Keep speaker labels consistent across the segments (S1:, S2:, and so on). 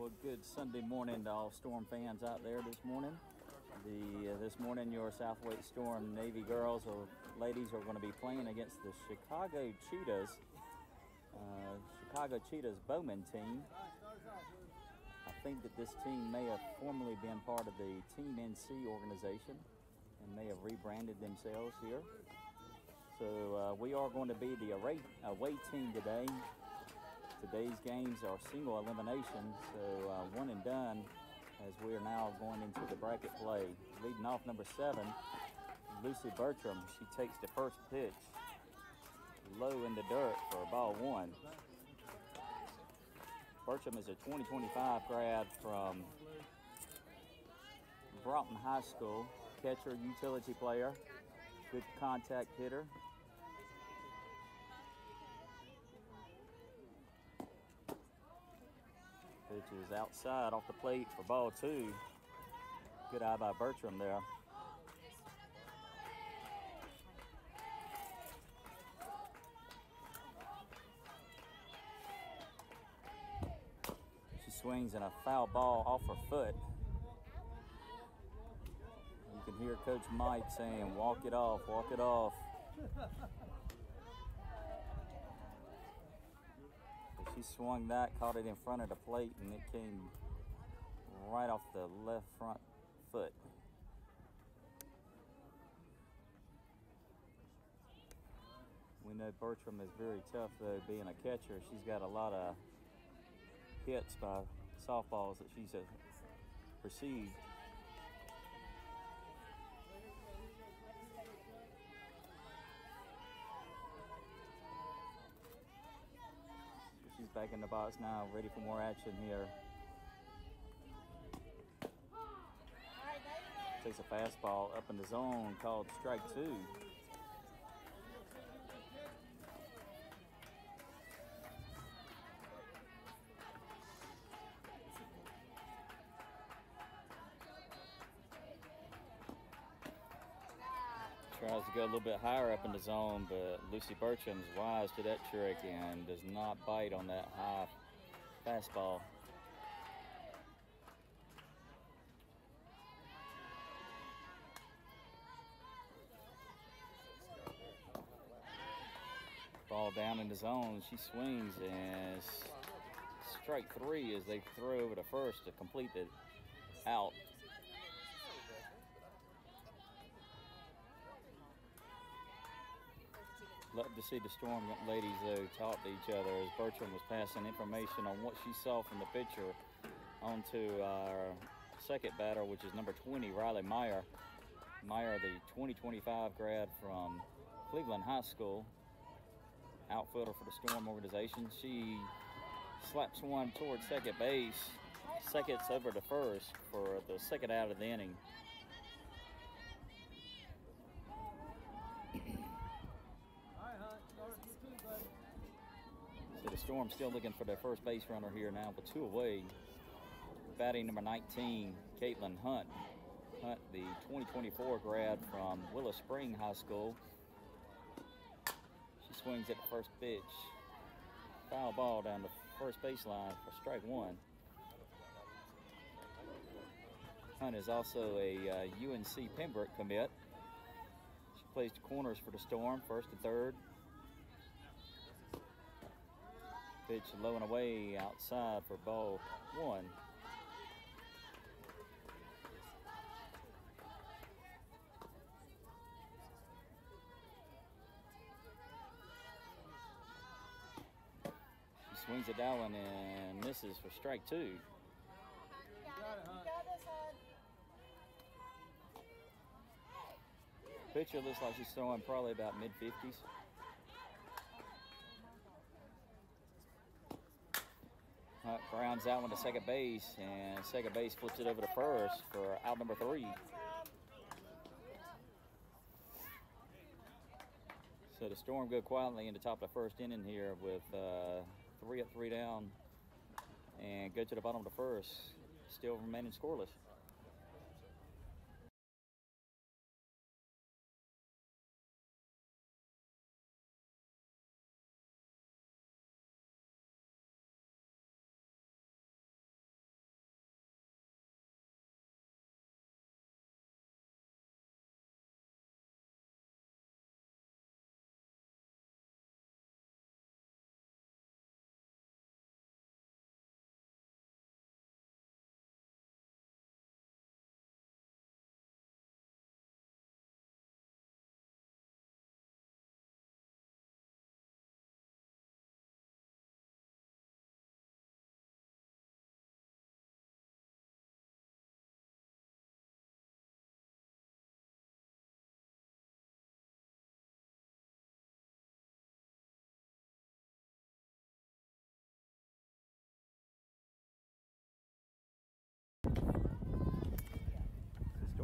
S1: Well, good Sunday morning to all Storm fans out there this morning. The uh, this morning your South Wake Storm Navy girls or ladies are going to be playing against the Chicago Cheetahs, uh, Chicago Cheetahs Bowman team. I think that this team may have formerly been part of the Team NC organization and may have rebranded themselves here. So uh, we are going to be the away, away team today. Today's games are single elimination, so uh, one and done as we are now going into the bracket play. Leading off number seven, Lucy Bertram. She takes the first pitch low in the dirt for ball one. Bertram is a 2025 grad from Broughton High School, catcher, utility player, good contact hitter. Pitch is outside off the plate for ball two. Good eye by Bertram there. She swings in a foul ball off her foot. You can hear Coach Mike saying, walk it off, walk it off. She swung that, caught it in front of the plate, and it came right off the left front foot. We know Bertram is very tough, though, being a catcher. She's got a lot of hits by softballs that she's uh, received. She's back in the box now, ready for more action here. Takes a fastball up in the zone called strike two. Little bit higher up in the zone, but Lucy Bertram's wise to that trick and does not bite on that high fastball. Ball down in the zone. She swings and strike three as they throw over to first to complete the out. Love to see the Storm ladies though talk to each other as Bertram was passing information on what she saw from the pitcher onto our second batter, which is number 20, Riley Meyer. Meyer, the 2025 grad from Cleveland High School, outfielder for the Storm organization. She slaps one towards second base, seconds over to first for the second out of the inning. So the Storm still looking for their first base runner here now with two away. Batting number 19, Caitlin Hunt. Hunt, the 2024 grad from Willow Spring High School. She swings at the first pitch. Foul ball down the first baseline for strike one. Hunt is also a uh, UNC Pembroke commit. She plays the corners for the Storm, first and third. Pitch low and away outside for ball one. She swings it down and misses for strike two. Pitcher looks like she's throwing probably about mid 50s. Hunt grounds out one to second base, and second base flips it over to first for out number three. So the Storm go quietly into top of the first inning here with uh, three up, three down, and go to the bottom of the first, still remaining scoreless.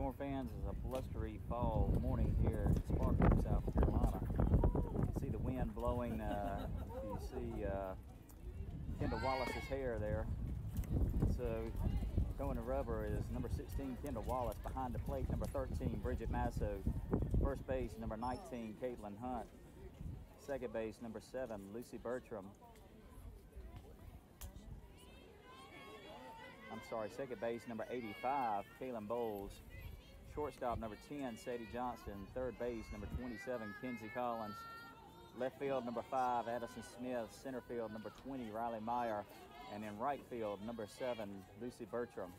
S1: Storm fans, it's a blustery fall morning here in Spartanburg, South Carolina. You can see the wind blowing. Uh, you see uh, Kendall Wallace's hair there. So going to rubber is number 16, Kendall Wallace. Behind the plate, number 13, Bridget Masso. First base, number 19, Caitlin Hunt. Second base, number 7, Lucy Bertram. I'm sorry, second base, number 85, Kaylin Bowles. Shortstop, number 10, Sadie Johnston. Third base, number 27, Kenzie Collins. Left field, number 5, Addison Smith. Center field, number 20, Riley Meyer. And in right field, number 7, Lucy Bertram.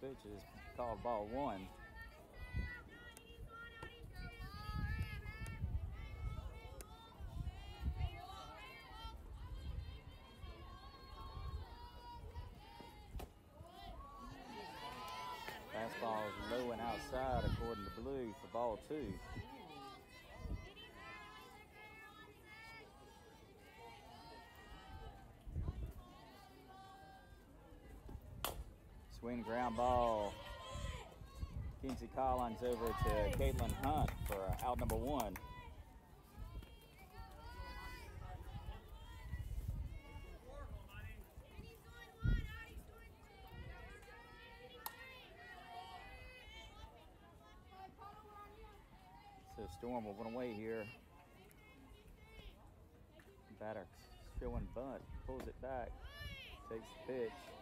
S1: First pitch is called ball one. Fastball is low and outside according to Blue for ball two. Swing ground ball. Kinsey Collins over to Caitlin Hunt for out number one. So Storm will run away here. Batter showing bunt, pulls it back, takes the pitch.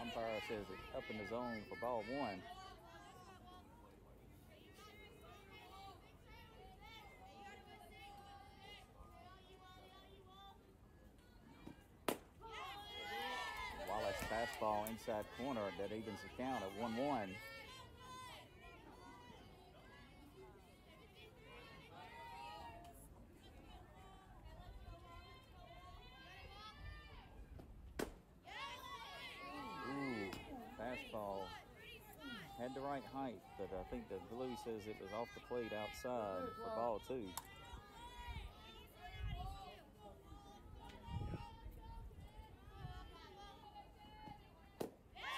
S1: Umpire says it's up in the zone for ball one. Wallace fastball inside corner that evens the count at 1 1. Ooh, fastball. Had the right height, but I think the blue says it was off the plate outside for ball two.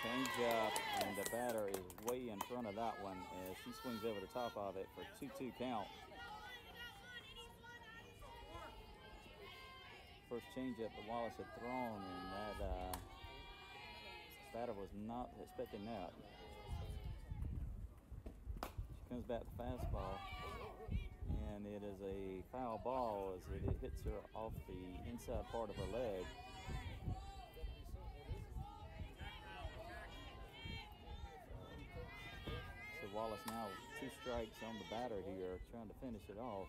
S1: Change up, and the batter is way in front of that one as she swings over the top of it for 2 2 count. First changeup that Wallace had thrown, and that uh, batter was not expecting that. Comes back to fastball, and it is a foul ball as it, it hits her off the inside part of her leg. So Wallace now two strikes on the batter here, trying to finish it off.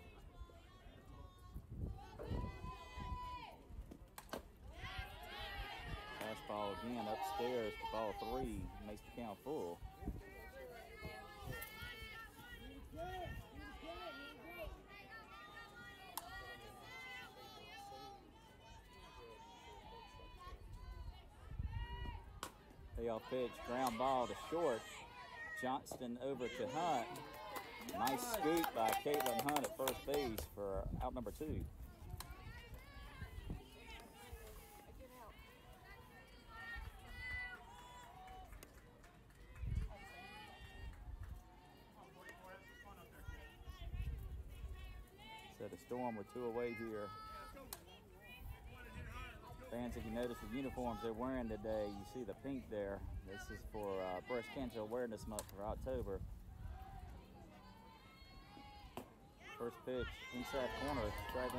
S1: Fastball again upstairs for ball three, makes the count full. Payoff pitch, ground ball to short. Johnston over to Hunt. Nice scoop by Caitlin Hunt at first base for out number two. Storm were two away here. Fans, if you notice the uniforms they're wearing today, you see the pink there. This is for uh, Breast Cancer Awareness Month for October. First pitch, inside corner, strike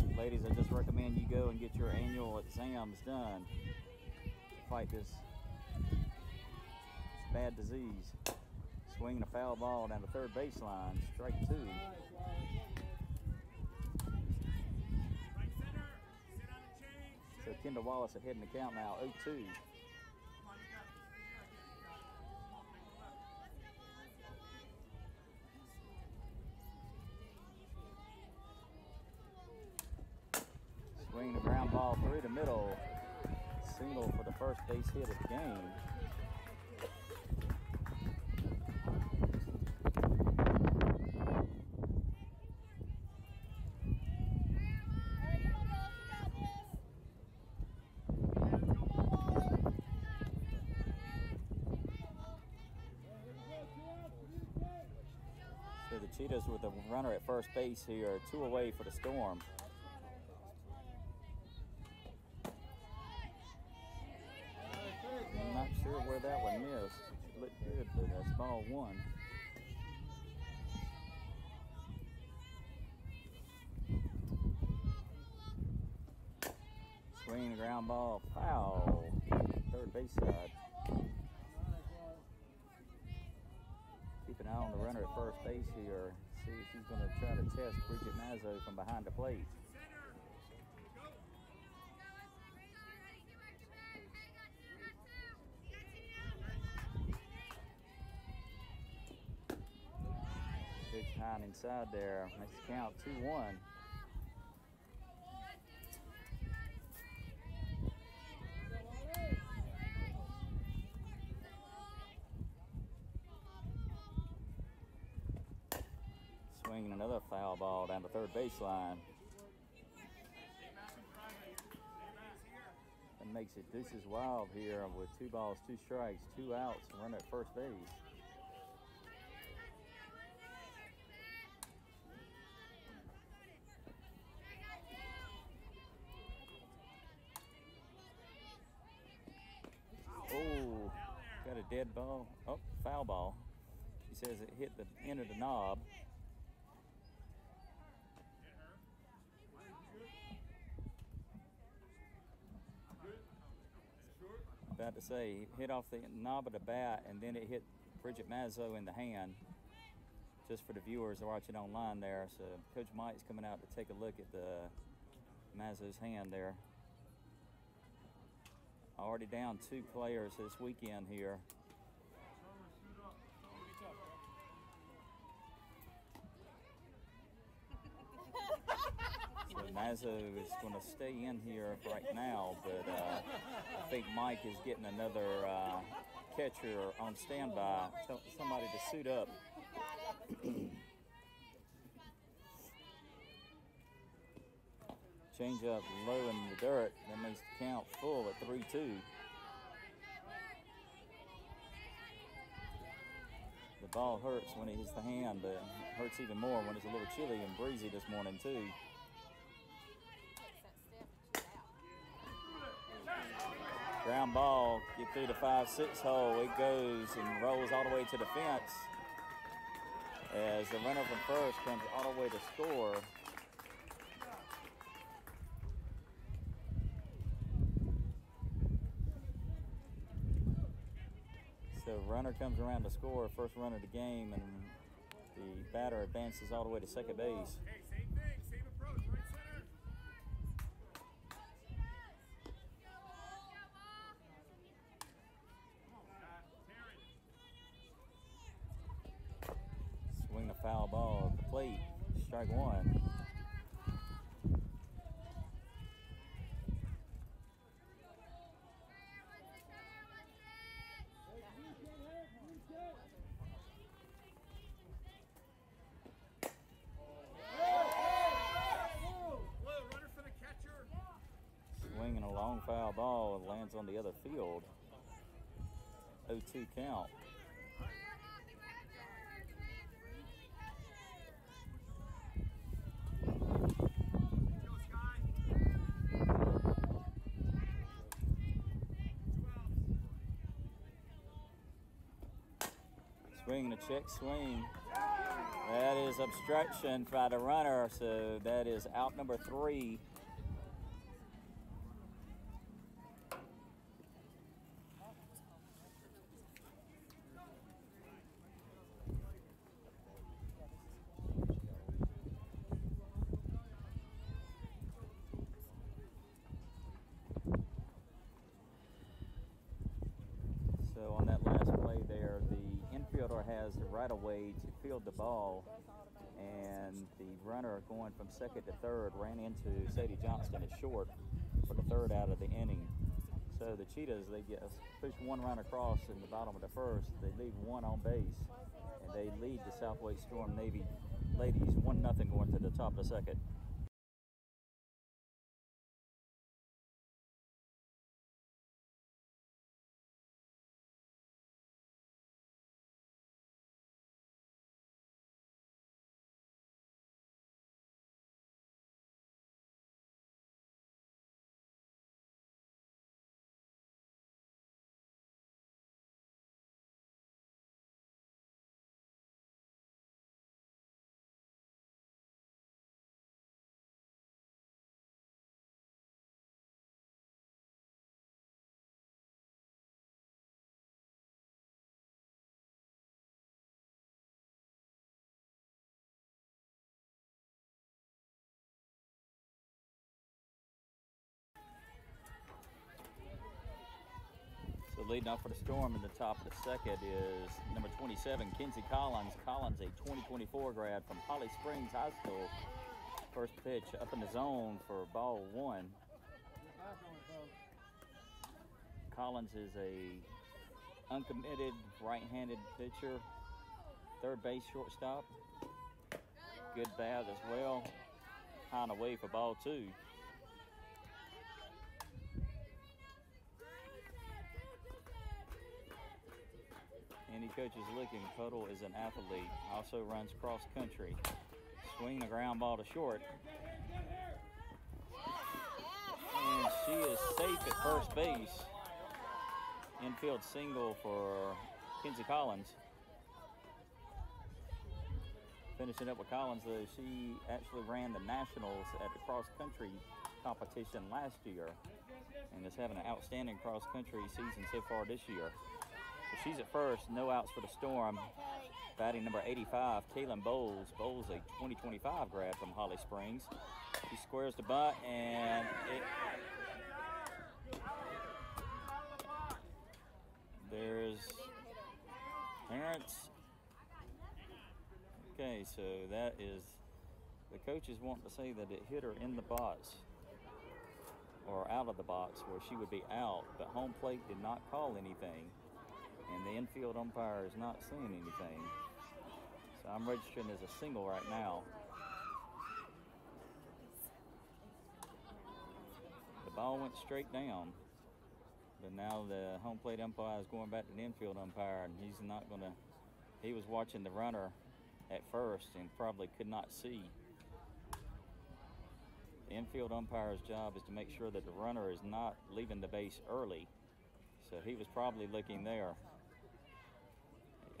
S1: one. Ladies, I just recommend you go and get your annual exams done. Fight this bad disease. Swinging a foul ball down the third baseline, strike two. So Kendall Wallace ahead in the count now, 0-2. Swing the ground ball through the middle. single for the first base hit of the game. So the runner at first base here, two away for the Storm. I'm not sure where that one missed. It looked good, but that's ball one. Swing, ground ball, foul. Third base side. Keep an eye on the runner at first base here. See if she's going to try to test Bridget Mazzo from behind the plate. Big behind inside there. The count 2 1. Swinging another foul ball down the third baseline. That makes it this is wild here with two balls, two strikes, two outs, and run at first base. Oh, got a dead ball. Oh, foul ball. He says it hit the end of the knob. About to say, hit off the knob of the bat and then it hit Bridget Mazzo in the hand. Just for the viewers watching online there. So Coach Mike's coming out to take a look at the Mazzo's hand there. Already down two players this weekend here. Mazzo is going to stay in here right now, but uh, I think Mike is getting another uh, catcher on standby. Tell somebody to suit up. Change up low in the dirt. That makes the count full at 3 2. The ball hurts when it hits the hand, but it hurts even more when it's a little chilly and breezy this morning, too. Ground ball, get through the 5 6 hole. It goes and rolls all the way to the fence as the runner from first comes all the way to score. So runner comes around to score, first run of the game, and the batter advances all the way to second base. Foul ball at the plate, strike one. Swinging a long foul ball and lands on the other field. 0-2 count. Swinging a check swing. That is obstruction by the runner, so that is out number three. So on that last play there, the infielder has the right of way to field the ball, and the runner going from second to third ran into Sadie Johnston at short for the third out of the inning. So the Cheetahs, they get push one run across in the bottom of the first. They leave one on base, and they lead the South Wake Storm Navy ladies one nothing going to the top of the second. Leading off for the Storm in the top of the second is number 27, Kinsey Collins. Collins, a 2024 grad from Holly Springs High School. First pitch up in the zone for ball one. Collins is a uncommitted right-handed pitcher, third base shortstop. Good bat as well. High and away for ball two. Any coach is looking. Puddle is an athlete. Also runs cross country. Swing the ground ball to short. And she is safe at first base. Infield single for Kinsey Collins. Finishing up with Collins, though, she actually ran the nationals at the cross country competition last year and is having an outstanding cross country season so far this year. She's at first, no outs for the Storm. Batting number 85, Kaylin Bowles. Bowles, a 2025 grad from Holly Springs. She squares the butt and it, there's parents. Okay, so that is the coaches want to say that it hit her in the box or out of the box where she would be out, but home plate did not call anything and the infield umpire is not seeing anything. So I'm registering as a single right now. The ball went straight down, but now the home plate umpire is going back to the infield umpire, and he's not going to. He was watching the runner at first and probably could not see. The infield umpire's job is to make sure that the runner is not leaving the base early. So he was probably looking there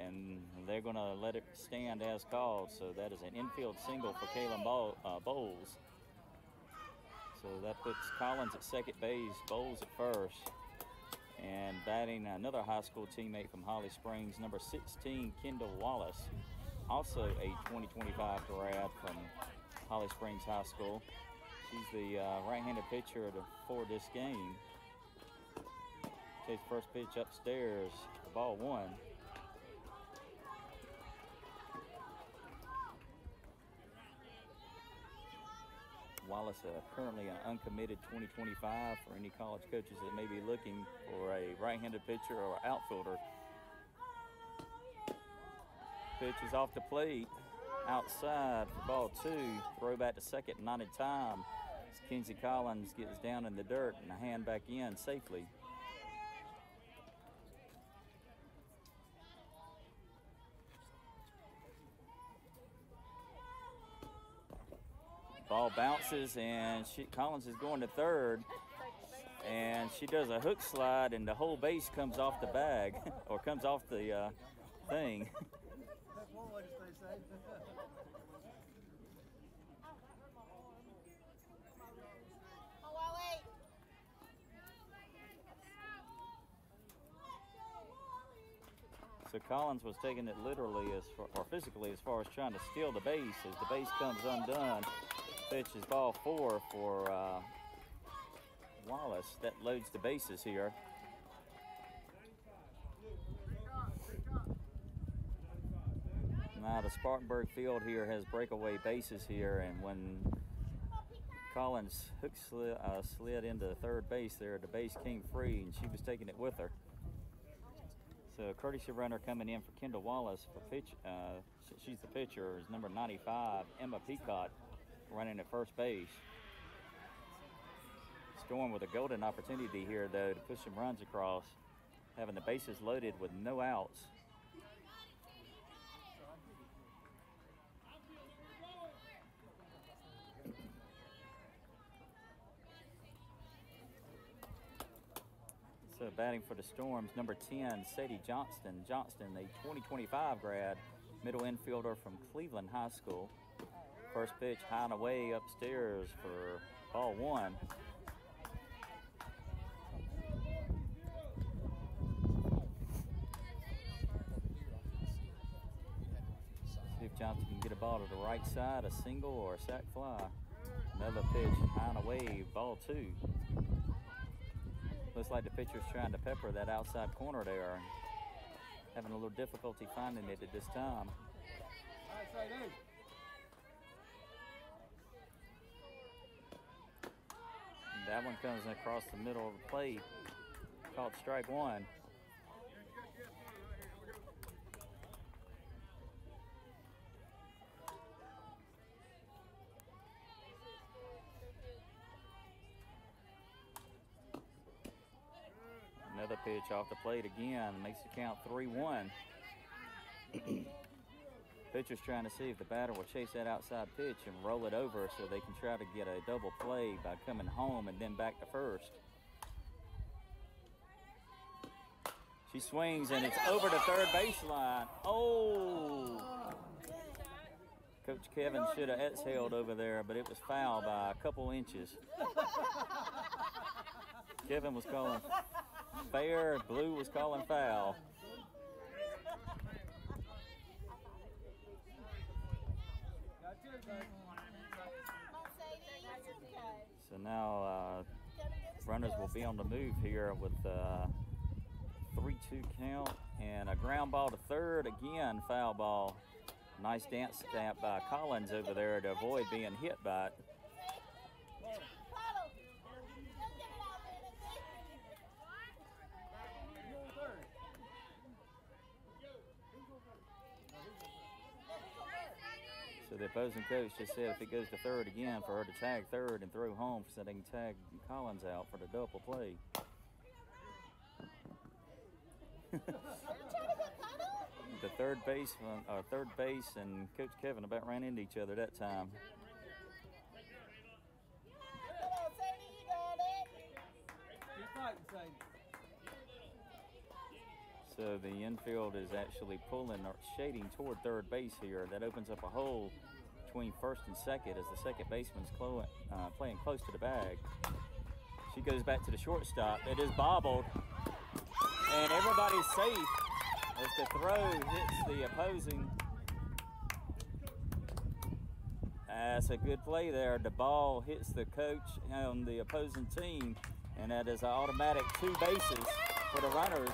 S1: and they're going to let it stand as called. So that is an infield single for Bow, uh, Bowles. So that puts Collins at second base, Bowles at first, and batting another high school teammate from Holly Springs, number 16, Kendall Wallace, also a 2025 grad from Holly Springs High School. She's the uh, right-handed pitcher for this game. Takes first pitch upstairs, ball one. Wallace uh, currently an uncommitted 2025 for any college coaches that may be looking for a right-handed pitcher or outfielder. Pitch is off the plate, outside for ball two. Throw back to second, not in time. As Kinsey Collins gets down in the dirt and a hand back in safely. Ball bounces and she, Collins is going to third. And she does a hook slide and the whole base comes off the bag or comes off the uh, thing. So Collins was taking it literally as far, or physically as far as trying to steal the base. As the base comes undone, pitch is ball four for uh, Wallace. That loads the bases here. Now the Spartanburg field here has breakaway bases here, and when Collins hook slid, uh, slid into third base there. The base came free, and she was taking it with her. So courtesy runner coming in for Kendall Wallace for pitch. Uh, she's the pitcher. Is number 95 Emma Peacock running at first base. Storm with a golden opportunity here though to push some runs across, having the bases loaded with no outs. So batting for the Storms, number 10, Sadie Johnston. Johnston, a 2025 grad, middle infielder from Cleveland High School. First pitch high and away upstairs for ball one. See if Johnston can get a ball to the right side, a single or a sac fly. Another pitch high and away, ball two. Looks like the pitcher's trying to pepper that outside corner there. Having a little difficulty finding it at this time. That one comes across the middle of the plate. Called strike one. Another pitch off the plate again makes the count 3 1. Pitcher's trying to see if the batter will chase that outside pitch and roll it over so they can try to get a double play by coming home and then back to first. She swings and it's over the third baseline. Oh! Coach Kevin should have exhaled over there, but it was foul by a couple inches. Kevin was calling fair, Blue was calling foul. So now uh, runners will be on the move here with a 3 2 count and a ground ball to third. Again, foul ball. Nice dance stamp by Collins over there to avoid being hit by it. The opposing coach just said if it goes to third again, for her to tag third and throw home so they can tag Collins out for the double play. the third base, or third base, and Coach Kevin about ran into each other that time. So the infield is actually pulling or shading toward third base here. That opens up a hole between first and second as the second baseman's clo- uh, playing close to the bag. She goes back to the shortstop. It is bobbled, and everybody's safe as the throw hits the opposing. That's a good play there. The ball hits the coach on the opposing team, and that is an automatic two bases for the runners.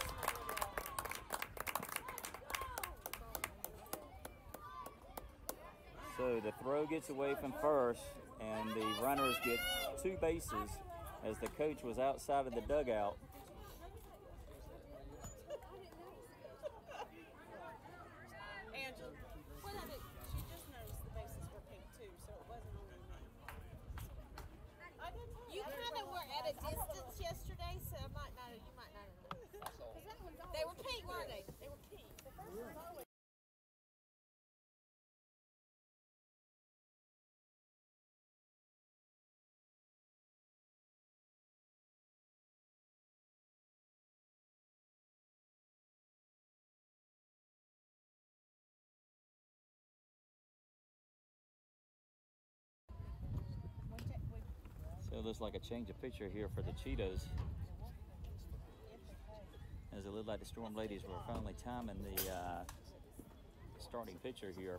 S1: So the throw gets away from first, and the runners get two bases as the coach was outside of the dugout.
S2: Angela, what I did, she just noticed the bases were pink too, so it wasn't only me. I did too.
S3: You kind of were at a distance yesterday, so I might not. You might not have noticed. They were pink, weren't they?
S1: It looks like a change of picture here for the Cheetahs. As it looked like the Storm Ladies were finally timing the uh, starting pitcher here.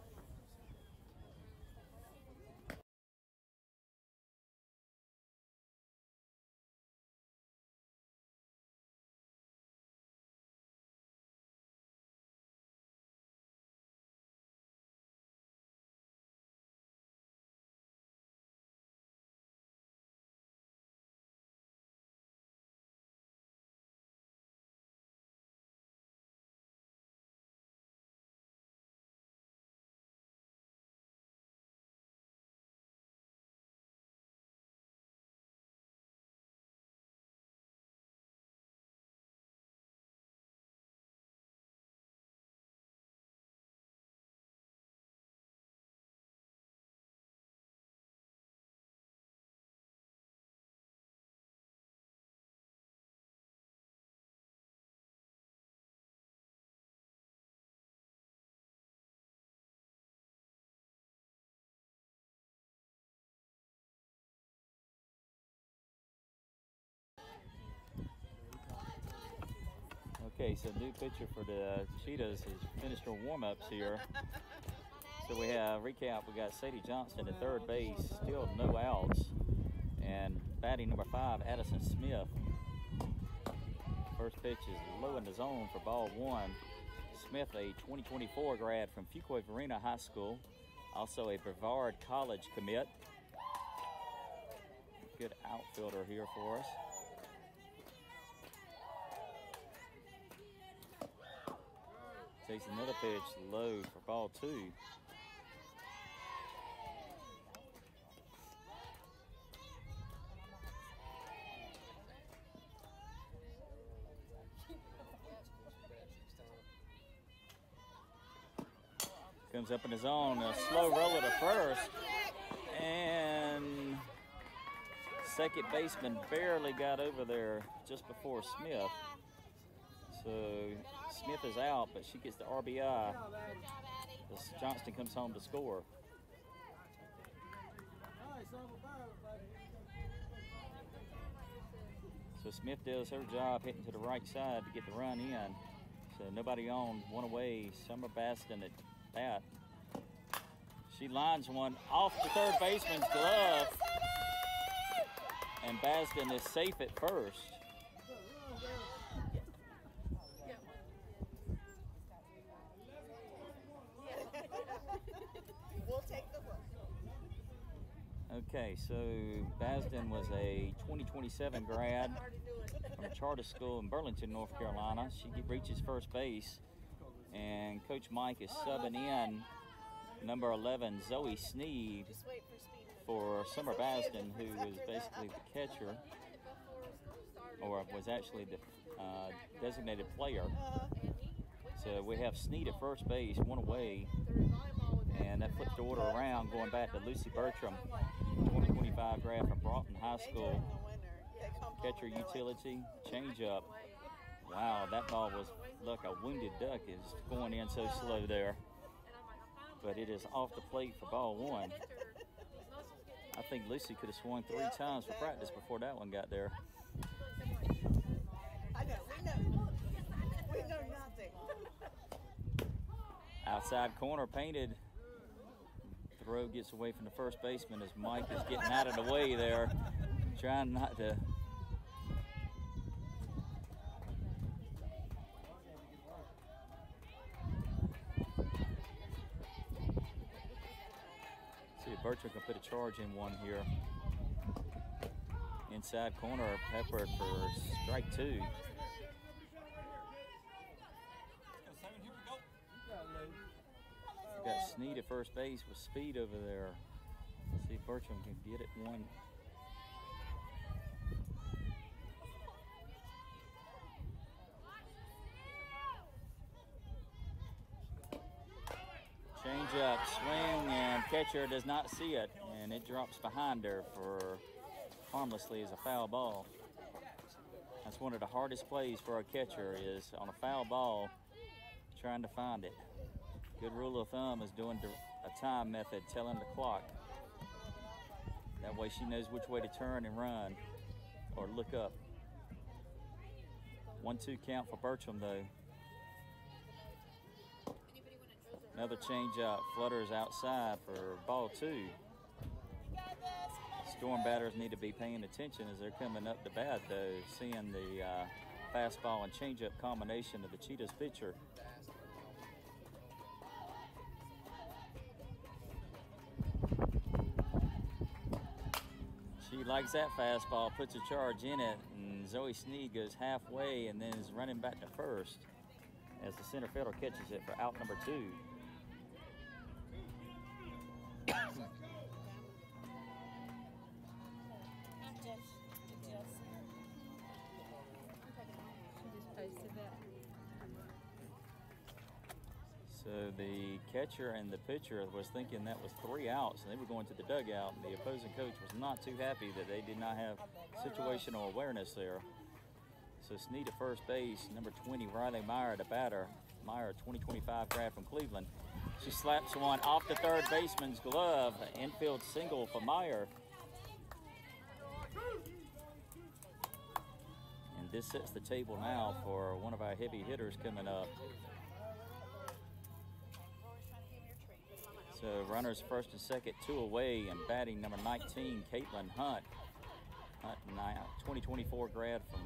S1: Okay, so new pitcher for the uh, Cheetahs is finished her warm-ups here. So we have recap. We got Sadie Johnston at third base, still no outs, and batting number five, Addison Smith. First pitch is low in the zone for ball one. Smith, a 2024 grad from Fuquay Varina High School, also a Brevard College commit. Good outfielder here for us. Takes another pitch low for ball two. Comes up in his own, a slow roller to first. And second baseman barely got over there just before Smith. So Smith is out, but she gets the RBI. As Johnston comes home to score. So Smith does her job hitting to the right side to get the run in. So nobody on, one away. Summer Basden at bat. She lines one off the third baseman's glove. And Basden is safe at first.
S2: We'll take the look.
S1: Okay, so Basden was a 2027 grad from a charter school in Burlington, North Carolina. She reaches first base, and Coach Mike is subbing in number 11, Zoe Sneed,
S2: for
S1: Summer Basden, who was basically the catcher, or was actually the uh, designated player. So we have Sneed at first base, one away, and that flipped the order around, going back to Lucy Bertram, 2025 grad from Broughton High School. Catcher utility, changeup. Wow, that ball was like a wounded duck. Is going in so slow there, but it is off the plate for ball one. I think Lucy could have swung three times for practice before that one got there.
S2: I know, we know. We know nothing.
S1: Outside corner painted. Throw gets away from the first baseman as Mike is getting out of the way there, trying not to. See if Bertram can put a charge in one here. Inside corner, Pepper for strike two. Got Sneed at first base with speed over there. See if Bertram can get it one. Change up, swing, and catcher does not see it, and it drops behind her for harmlessly as a foul ball. That's one of the hardest plays for a catcher is on a foul ball, trying to find it. Good rule of thumb is doing a time method, telling the clock. That way she knows which way to turn and run or look up. One two count for Bertram though. Another change up, flutters outside for ball two. Storm batters need to be paying attention as they're coming up to bat though, seeing the uh, fastball and changeup combination of the Cheetahs pitcher. Likes that fastball, puts a charge in it, and Zoe Sneed goes halfway and then is running back to first as the center fielder catches it for out number two. Catcher and the pitcher was thinking that was three outs, and they were going to the dugout. And the opposing coach was not too happy that they did not have situational awareness there. So Sneed at first base, number 20, Riley Meyer, the batter. Meyer, 2025 grad from Cleveland. She slaps one off the third baseman's glove. Infield single for Meyer. And This sets the table now for one of our heavy hitters coming up. So runners first and second, two away, and batting number 19, Caitlin Hunt. Hunt, 2024 grad from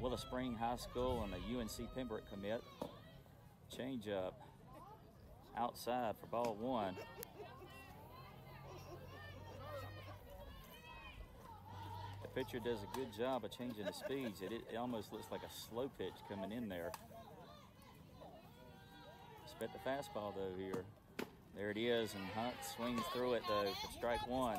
S1: Willow Spring High School and a UNC Pembroke commit. Change up outside for ball one. The pitcher does a good job of changing the speeds. It, it almost looks like a slow pitch coming in there. Expect the fastball though here. There it is, and Hunt swings through it though for strike one.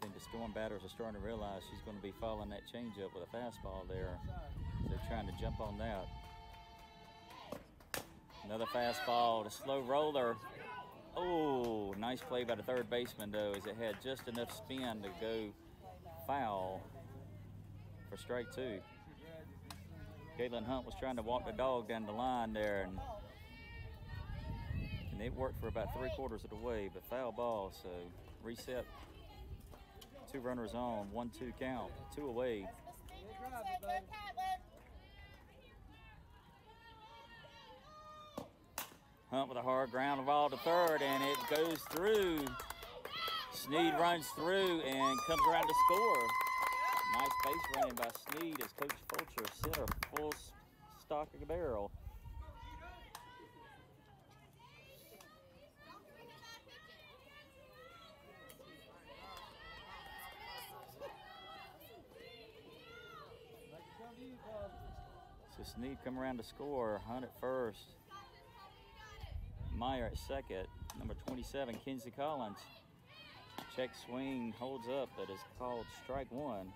S1: I think the Storm batters are starting to realize she's going to be following that changeup with a fastball there. So they're trying to jump on that. Another fastball, the slow roller. Oh, nice play by the third baseman though, as it had just enough spin to go foul for strike two. Caitlin Hunt was trying to walk the dog down the line there, and and it worked for about three quarters of the way, but foul ball. So reset. Two runners on, one-two count, two away. Hunt with a hard ground ball to third, and it goes through. Sneed runs through and comes around to score. Nice base running by Sneed as Coach Fulcher set her full stock of the barrel. So Sneed come around to score. Hunt at first. Meyer at second. Number 27, Kinsey Collins. Check swing holds up, but is called strike one.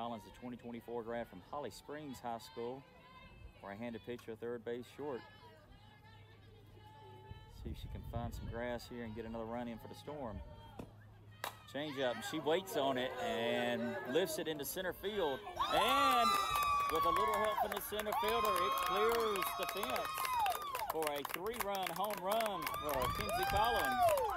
S1: Collins, the 2024 grad from Holly Springs High School. Right-handed pitcher, third base short. See if she can find some grass here and get another run in for the Storm. Change up, and she waits on it and lifts it into center field. And with a little help from the center fielder, it clears the fence for a three-run home run for Kinsey Collins.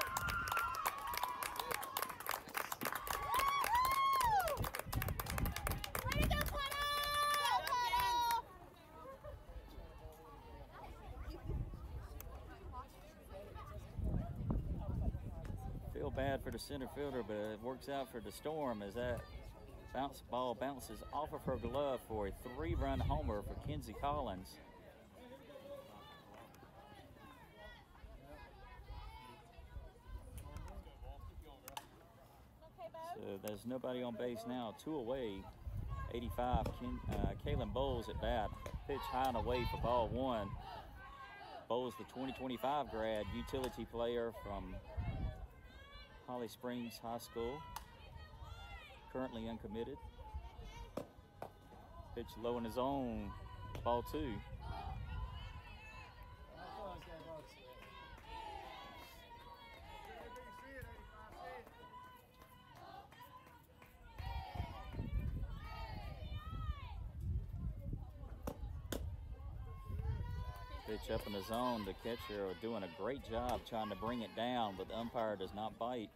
S1: Feel bad for the center fielder, but it works out for the Storm as that bounce ball bounces off of her glove for a three-run homer for Kinsey Collins. So there's nobody on base now. Two away. 85. Ken, uh, Bowles at bat. Pitch high and away for ball one. Bowles, the 2025 grad, utility player from Holly Springs High School. Currently uncommitted. Pitch low in his own. Ball two. Pitch up in the zone. The catcher doing a great job trying to bring it down, but the umpire does not bite.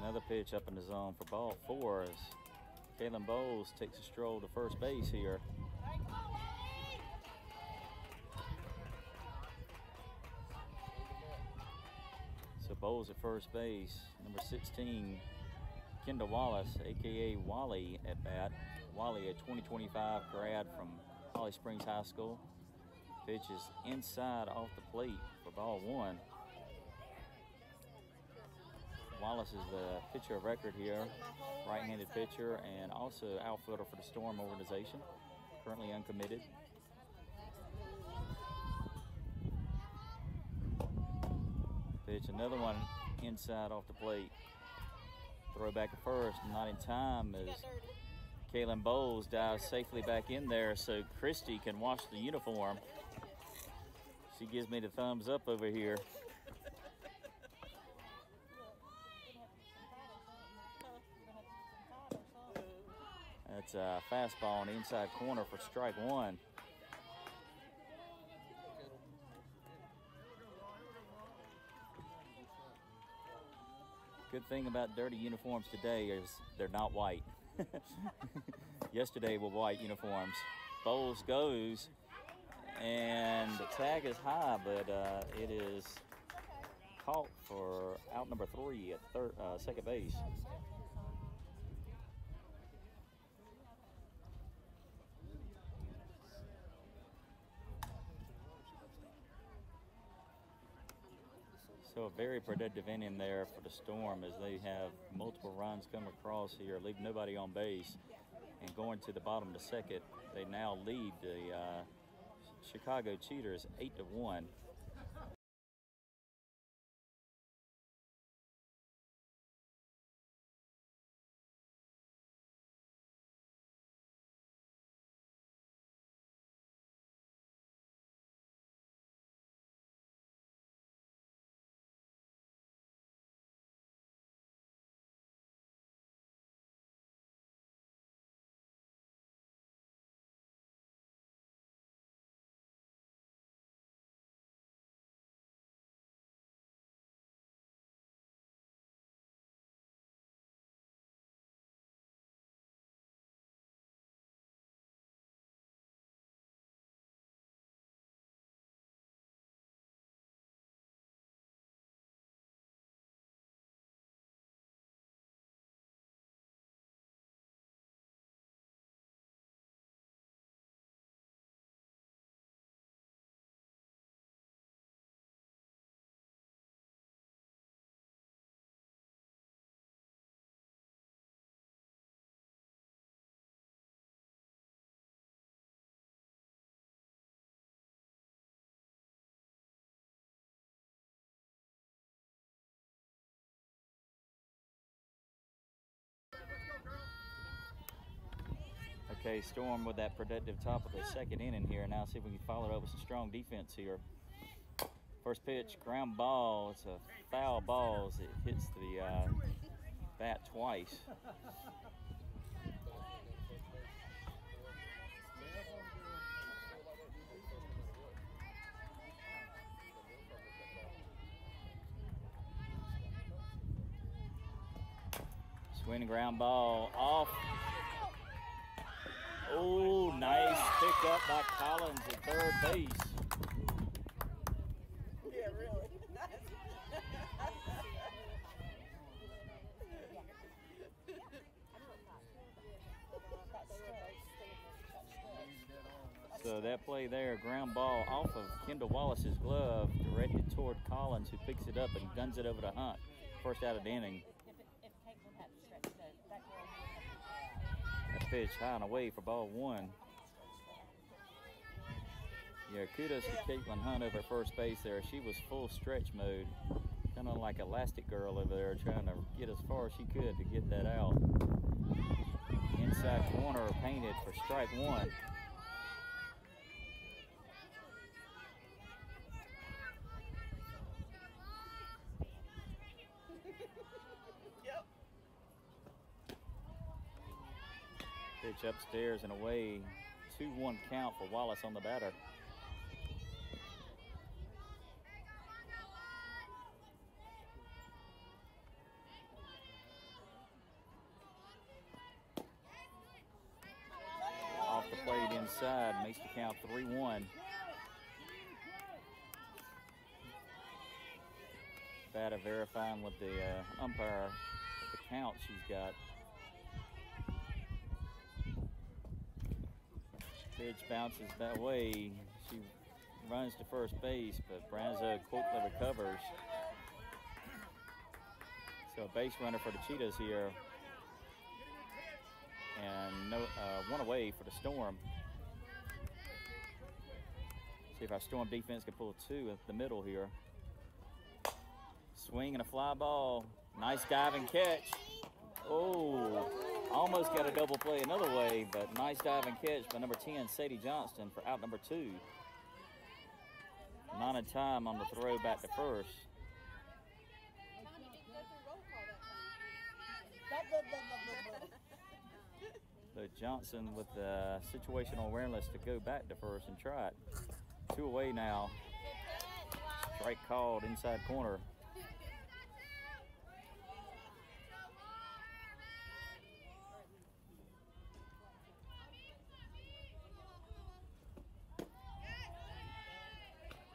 S1: Another pitch up in the zone for ball four as Kalen Bowles takes a stroll to first base here. Bowles at first base. Number 16, Kendall Wallace, aka Wally at bat. Wally, a 2025 grad from Holly Springs High School. Pitch is inside off the plate for ball one. Wallace is the pitcher of record here, right-handed pitcher, and also outfielder for the Storm organization. Currently uncommitted. Pitch another one inside off the plate. Throw back at first, not in time as Kalen Bowles dives safely back in there so Christy can wash the uniform. She gives me the thumbs up over here. That's a fastball on the inside corner for strike one. Good thing about dirty uniforms today is they're not white. Yesterday were white uniforms. Bowles goes, and the tag is high, but uh, it is caught for out number three at third, uh, second base. So a very productive inning there for the Storm as they have multiple runs come across here, leave nobody on base, and going to the bottom of the second, they now lead the uh, Chicago Cheetahs eight to one. Okay, Storm with that productive top of the second inning here. Now see if we can follow it up with some strong defense here. First pitch, ground ball. It's a foul ball as it hits the uh, bat twice. Swing ground ball off. Oh, nice pick up by Collins at third base.
S2: Yeah, really.
S1: So that play there, ground ball off of Kendall Wallace's glove, directed toward Collins, who picks it up and guns it over to Hunt. First out of the inning. Pitch high and away for ball one. Yeah, kudos to Caitlin Hunt over first base there. She was full stretch mode, kind of like Elastic Girl over there, trying to get as far as she could to get that out. Inside corner painted for strike one. Pitch upstairs and away. 2 1 count for Wallace on the batter. Off the plate inside, makes the count 3 1. Batter verifying with the uh, umpire the count she's got. Pitch bounces that way. She runs to first base, but Branzo quickly recovers. So a base runner for the Cheetahs here. And no, uh, one away for the Storm. See if our Storm defense can pull two at the middle here. Swing and a fly ball. Nice diving catch. Oh, almost got a double play another way, but nice dive and catch by number 10, Sadie Johnston, for out number two. Not in time on the throw back to first. But Johnston with the situational awareness to go back to first and try it. Two away now. Strike called inside corner.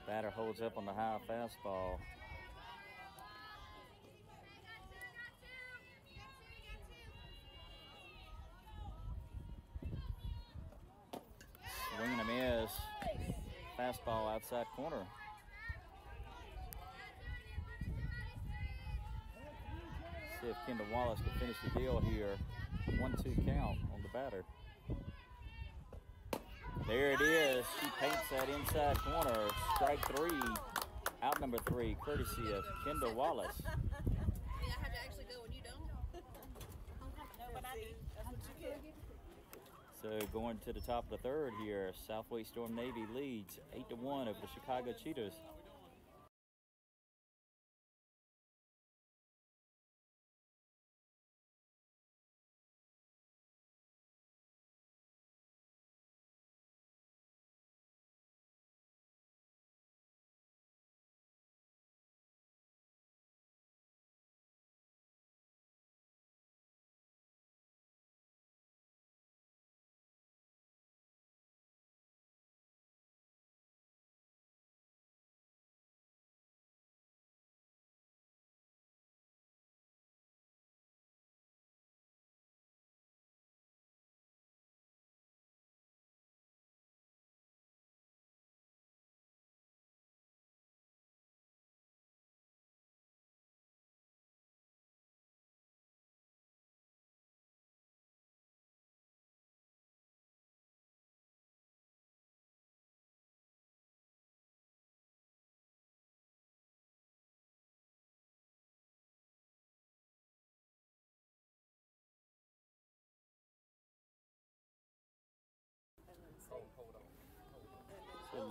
S1: Batter holds up on the high fastball. Swing and a miss. Fastball outside corner. See if Kendall Wallace can finish the deal here. One two count on the batter. There it is. She paints that inside corner. Strike three. Out number three, courtesy of Kendall Wallace.
S3: I have to actually go when you don't.
S2: No, but I do. That's what you get.
S1: So going to the top of the third here, South Wake Storm Navy leads eight to one over the Chicago Cheetahs.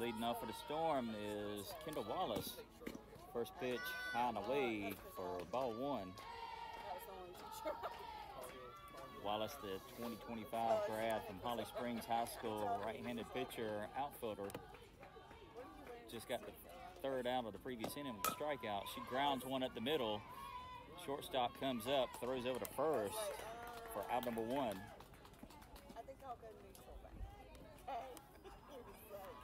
S1: Leading off for the Storm is Kendall Wallace. First pitch high and away for ball one. Wallace, the 2025 grad from Holly Springs High School, right-handed pitcher, outfielder. Just got the third out of the previous inning with a strikeout. She grounds one at the middle. Shortstop comes up, throws over to first for out number one.
S2: I think I'll go neutral back. Hey. He was like,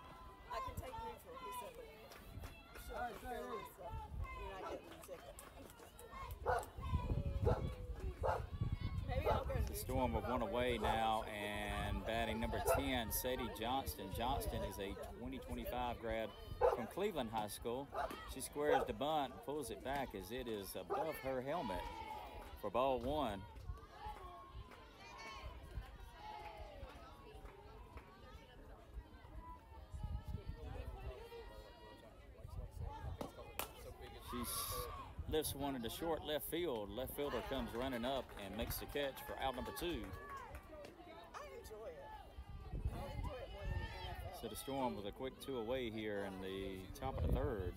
S2: I can take neutral. He said, but you shouldn't be fearless, so you're not getting the ticket. Maybe I'll go
S1: The
S2: neutral.
S1: Storm
S2: but
S1: one away now, and batting number 10, Sadie Johnston. Johnston is a 2025 grad from Cleveland High School. She squares the bunt, pulls it back as it is above her helmet for ball one. Lifts one into the short left field. Left fielder comes running up and makes the catch for out number two.
S2: I enjoy it. I enjoy it more than the NFL.
S1: So the Storm with a quick two away here in the top of the third.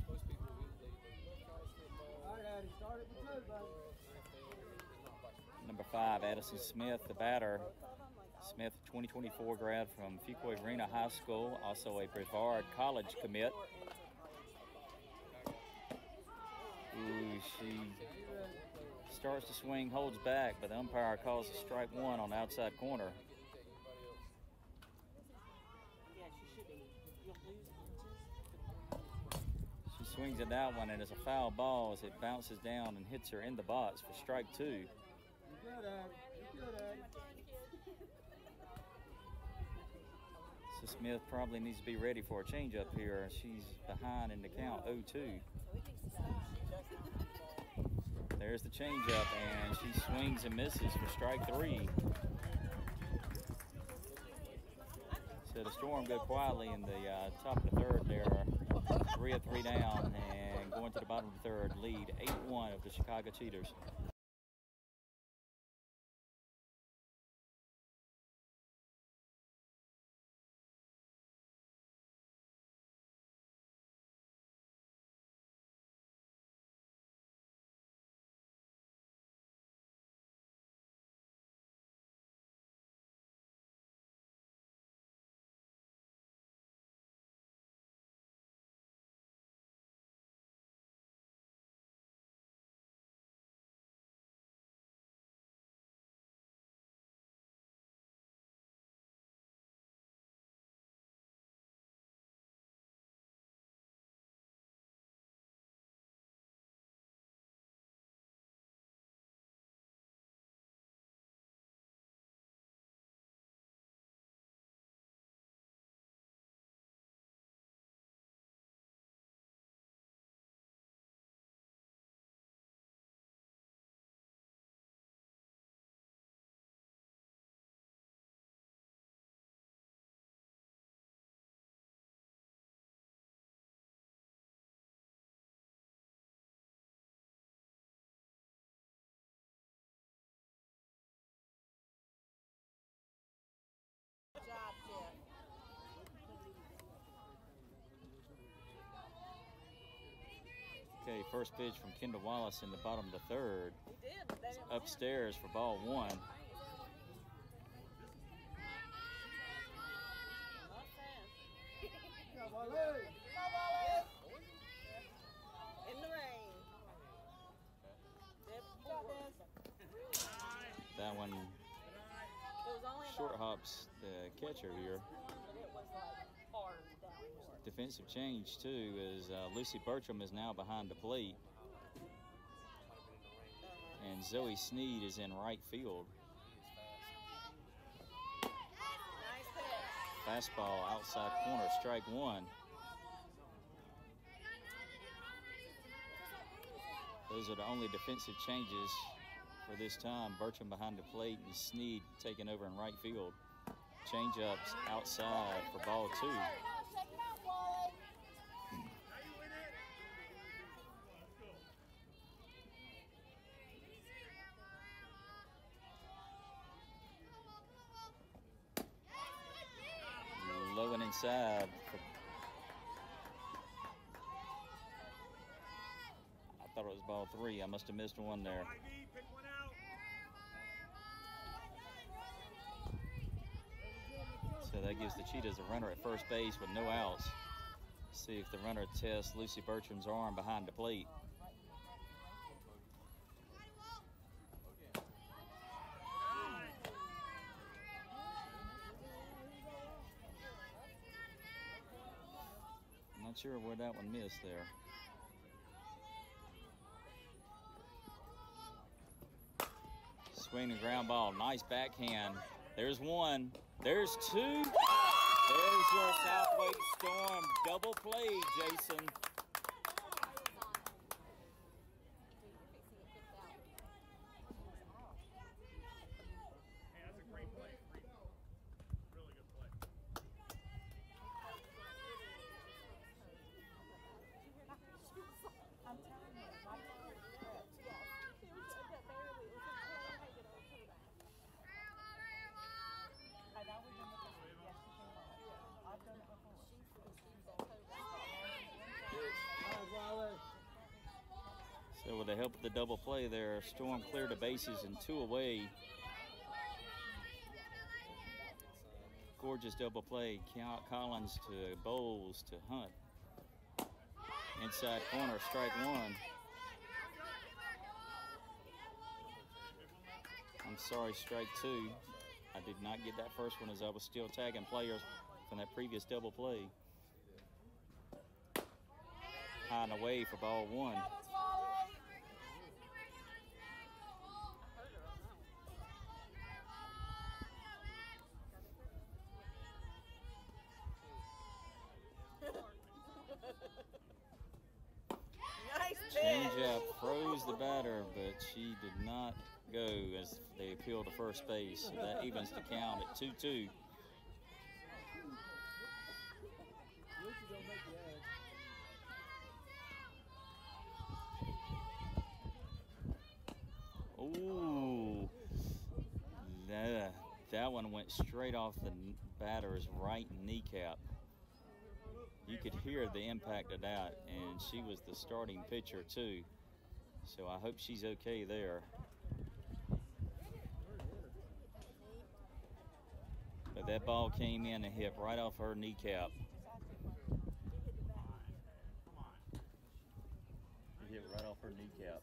S1: Number five, Addison Smith, the batter. Smith, 2024 grad from Fuquay-Varina High School, also a Brevard College commit. Ooh, she starts to swing, holds back, but the umpire calls a strike one on the outside corner.
S2: She
S1: swings at that one, and it's a foul ball as it bounces down and hits her in the box for strike two. So Smith probably needs to be ready for a changeup here. She's behind in the count 0-2. There's the changeup, and she swings and misses for strike three. So the Storm go quietly in the uh, top of the third there, three of three down, and going to the bottom of the third, lead 8-1 of the Chicago Cheetahs. First pitch from Kendall Wallace in the bottom of the third.
S2: He did. but They didn't win.
S1: Upstairs for ball one.
S2: In the rain. Yep, you got this.
S1: That one
S2: It was only
S1: short hops the catcher here.
S2: but it was like hard down north.
S1: Defensive change too is uh, Lucy Bertram is now behind the plate, and Zoe Sneed is in right field. Fastball outside corner, strike one. Those are the only defensive changes for this time. Bertram behind the plate and Sneed taking over in right field. Change ups outside for ball two.
S4: Now you win it.
S1: For... I thought it was ball three. I must have missed one there. So that gives the Cheetahs a runner at first base with no outs. See if the runner tests Lucy Bertram's arm behind the plate. Sure where that one missed there. Swing and ground ball. Nice backhand. There's one. There's two. There's your South Wake Storm double play, Jason.
S4: Hey, that's a great play. Really good play.
S2: I'm telling you, my car is wrecked. Yes. It was it got barely. It was a little hanging on to that. And I was in the picture. Yes, she came on. I've done it before.
S1: So the double play there, Storm cleared the bases and two away. Gorgeous double play. Col- Collins to Bowles to Hunt. Inside corner, strike one. I'm sorry, strike two. I did not get that first one as I was still tagging players from that previous double play. High and away for ball one. Up froze the batter, but she did not go as they appeal to first base. So that evens the count at 2 2. Ooh, that, that one went straight off the batter's right kneecap. You could hear the impact of that, and she was the starting pitcher too. So I hope she's okay there. But that ball came in and hit right off her kneecap. It hit right off her kneecap.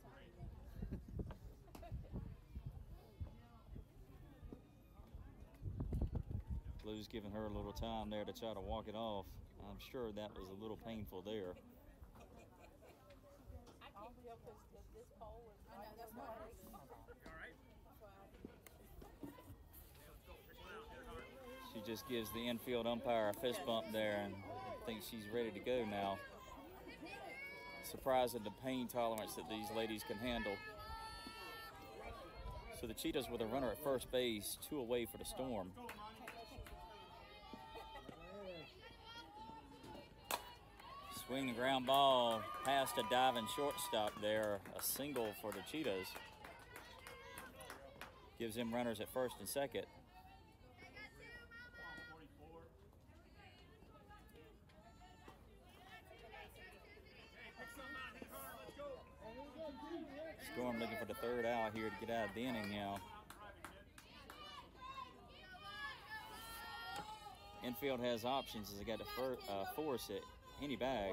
S1: Blue's giving her a little time there to try to walk it off. I'm sure that was a little painful there.
S2: I'll be up this, pole in the water.
S4: You all right?
S1: She just gives the infield umpire a fist bump there and thinks she's ready to go now. Surprised at the pain tolerance that these ladies can handle. So the Cheetahs with a runner at first base, two away for the Storm. Swing and ground ball past a diving shortstop there. A single for the Cheetahs. Gives them runners at first and second. Storm looking for the third out here to get out of the inning now. Infield has options as they got to uh, force it any bag.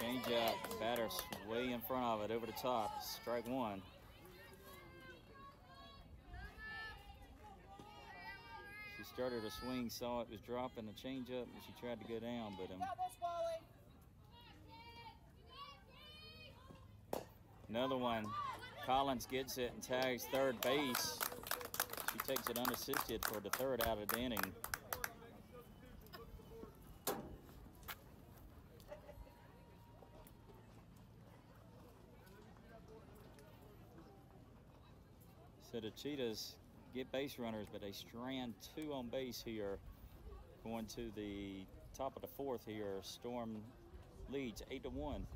S1: Change up, batter's way in front of it, over the top, strike one. She started her swing, saw it was dropping the change up, and she tried to go down, but um, another one. Collins gets it and tags third base. Takes it unassisted for the third out of the inning. So the Cheetahs get base runners, but they strand two on base here. Going to the top of the fourth here. Storm leads eight to one.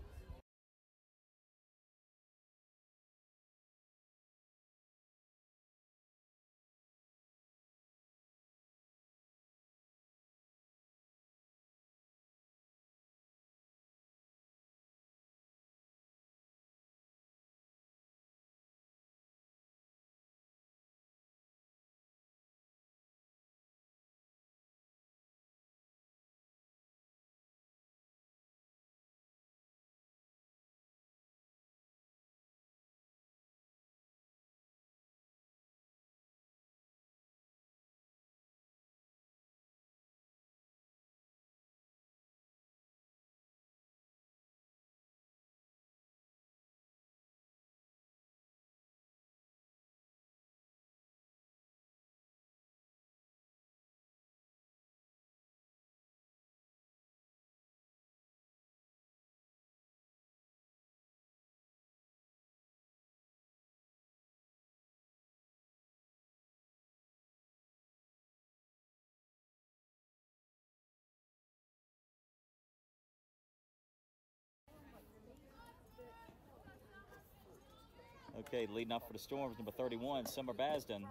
S1: Okay, leading off for the Storms, number 31, Summer Basden.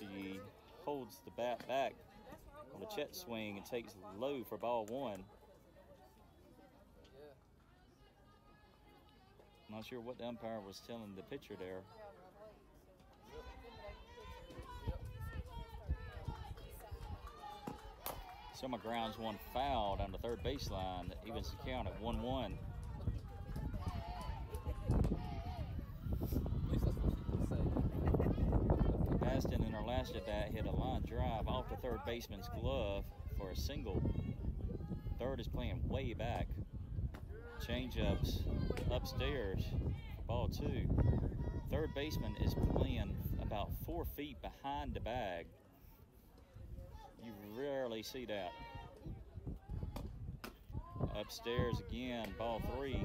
S1: She holds the bat back on the check swing and takes low for ball one. Not sure what the umpire was telling the pitcher there. Summer grounds one foul down the third baseline evens the count at 1 1 1. Basden in her last at bat hit a line drive off the third baseman's glove for a single. Third is playing way back. Changeups upstairs, ball two. Third baseman is playing about four feet behind the bag. You rarely see that. Upstairs again, ball three.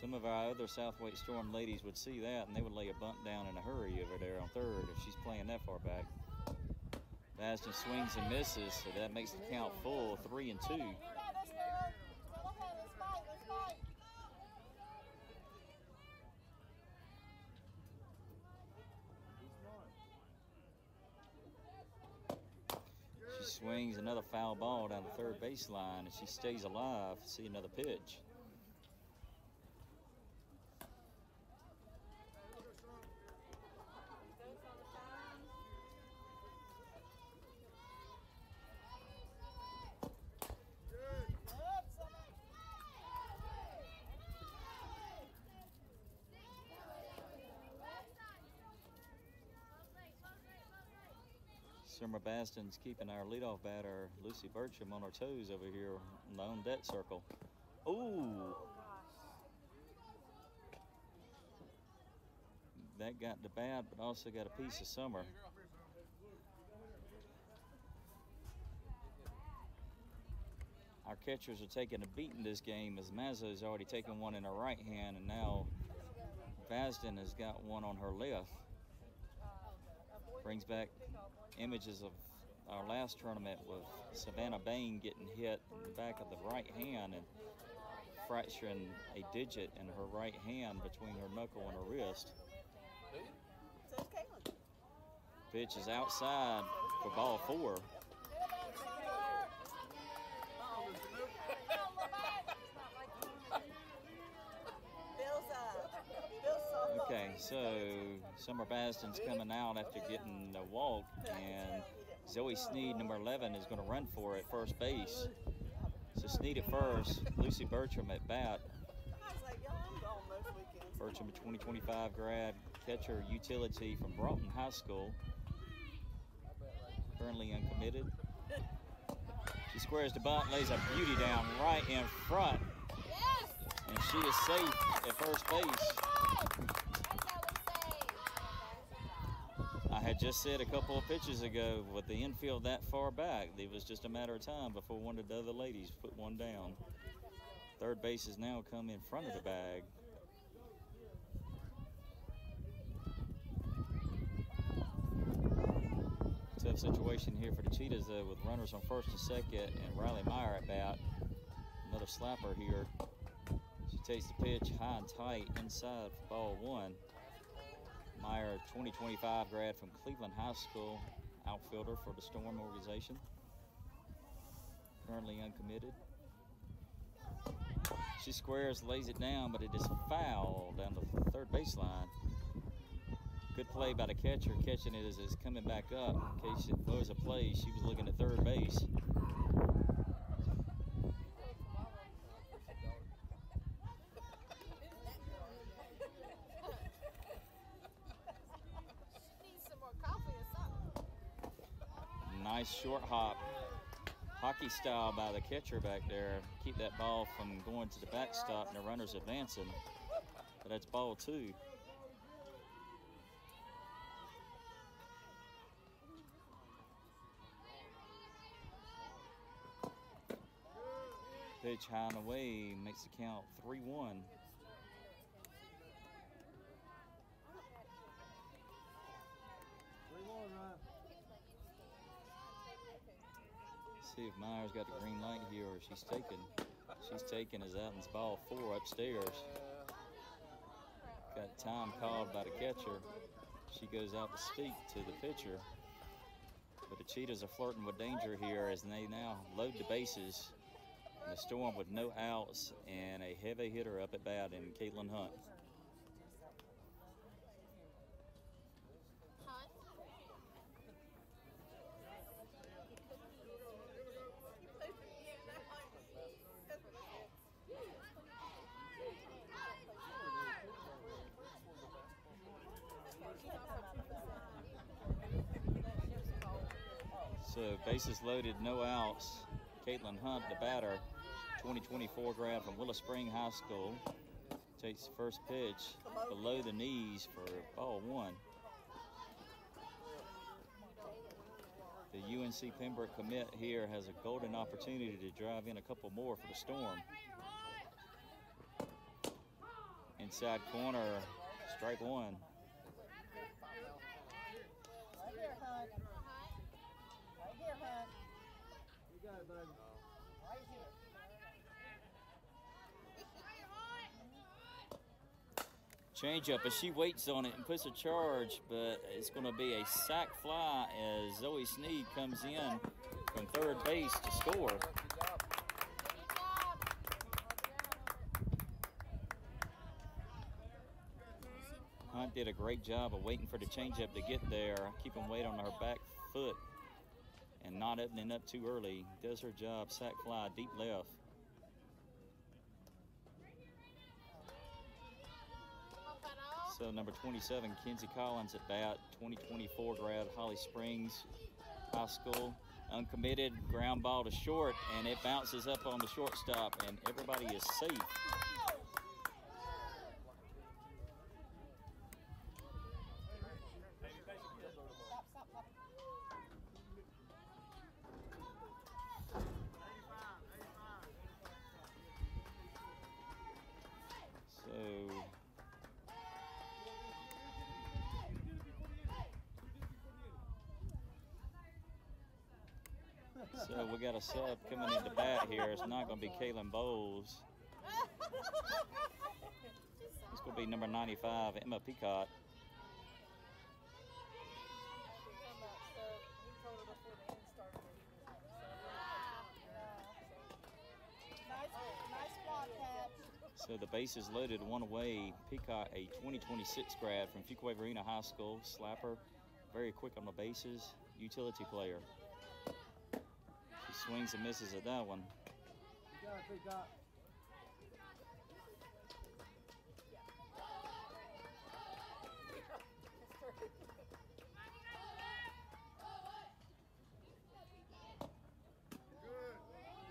S1: Some of our other South Wake Storm ladies would see that and they would lay a bunt down in a hurry over there on third if she's playing that far back. Basden swings and misses, so that makes the count full, three and two. She swings another foul ball down the third baseline and she stays alive. To see another pitch. Summer Basden's keeping our leadoff batter, Lucy Bertram, on her toes over here on the on deck circle. Ooh! That got the bat, but also got a piece of Summer. Our catchers are taking a beating this game as Mazzo's already taken one in her right hand, and now Basden has got one on her left. Brings back images of our last tournament with Savannah Bain getting hit in the back of the right hand and fracturing a digit in her right hand between her knuckle and her wrist.
S2: So is Caitlin.
S1: Pitch is outside for ball four. So Summer Basden's coming out after getting a walk, and Zoe Sneed, number 11, is going to run for it first base. So Sneed at first, Lucy Bertram at bat.
S2: I was like, y'all, I'm gone most weekends.
S1: Bertram, a 2025 grad, catcher utility from Broughton High School. Currently uncommitted. She squares the bunt, lays a beauty down right in front, and she is safe at first base.
S3: That's how we say.
S1: I had just said a couple of pitches ago with the infield that far back, it was just a matter of time before one of the other ladies put one down. Third base has now come in front of the bag. Tough situation here for the Cheetahs though with runners on first and second and Riley Meyer at bat. Another slapper here. She takes the pitch high and tight inside for ball one. Meyer, 2025 grad from Cleveland High School, outfielder for the Storm organization. Currently uncommitted. She squares, lays it down, but it is foul down the third baseline. Good play by the catcher, catching it as it's coming back up. In case it was a play, she was looking at third base.
S3: She needs some more coffee or something.
S1: Nice short hop. Hockey style by the catcher back there. Keep that ball from going to the backstop and the runner's advancing. But that's ball two. Pitch high and away makes the count 3 See if Myers got the green light here or she's taking. She's taken as Alton's ball four upstairs. Got time called by the catcher. She goes out to speak to the pitcher. But the Cheetahs are flirting with danger here as they now load the bases. The Storm with no outs and a heavy hitter up at bat in Caitlin. Hunt. So bases loaded, no outs. Caitlin Hunt, the batter, 2024 grad from Willow Spring High School, takes the first pitch below the knees for ball one. The UNC Pembroke commit here has a golden opportunity to drive in a couple more for the Storm. Inside corner, strike one.
S2: Right here, hon. Right here, hon.
S5: You got it, baby.
S2: Right here.
S1: Changeup, and she waits on it and puts a charge, but it's going to be a sac fly as Zoe Sneed comes in from third base to score. Hunt did a great job of waiting for the changeup to get there, keeping weight on her back foot, and not opening up too early. Does her job, sac fly deep left.
S3: Pump it off.
S1: So number 27, Kenzie Collins at bat, 2024 grad, Holly Springs High School. Uncommitted, ground ball to short, and it bounces up on the shortstop, and everybody is safe. So we got a sub coming in the bat here. It's not going to be Kalen Bowles. It's going to be number 95, Emma Peacock. So the base is loaded one away. Peacock, a 2026 grad from Fuquay-Varina High School, slapper, very quick on the bases, utility player. Swings and misses at that one.
S5: It,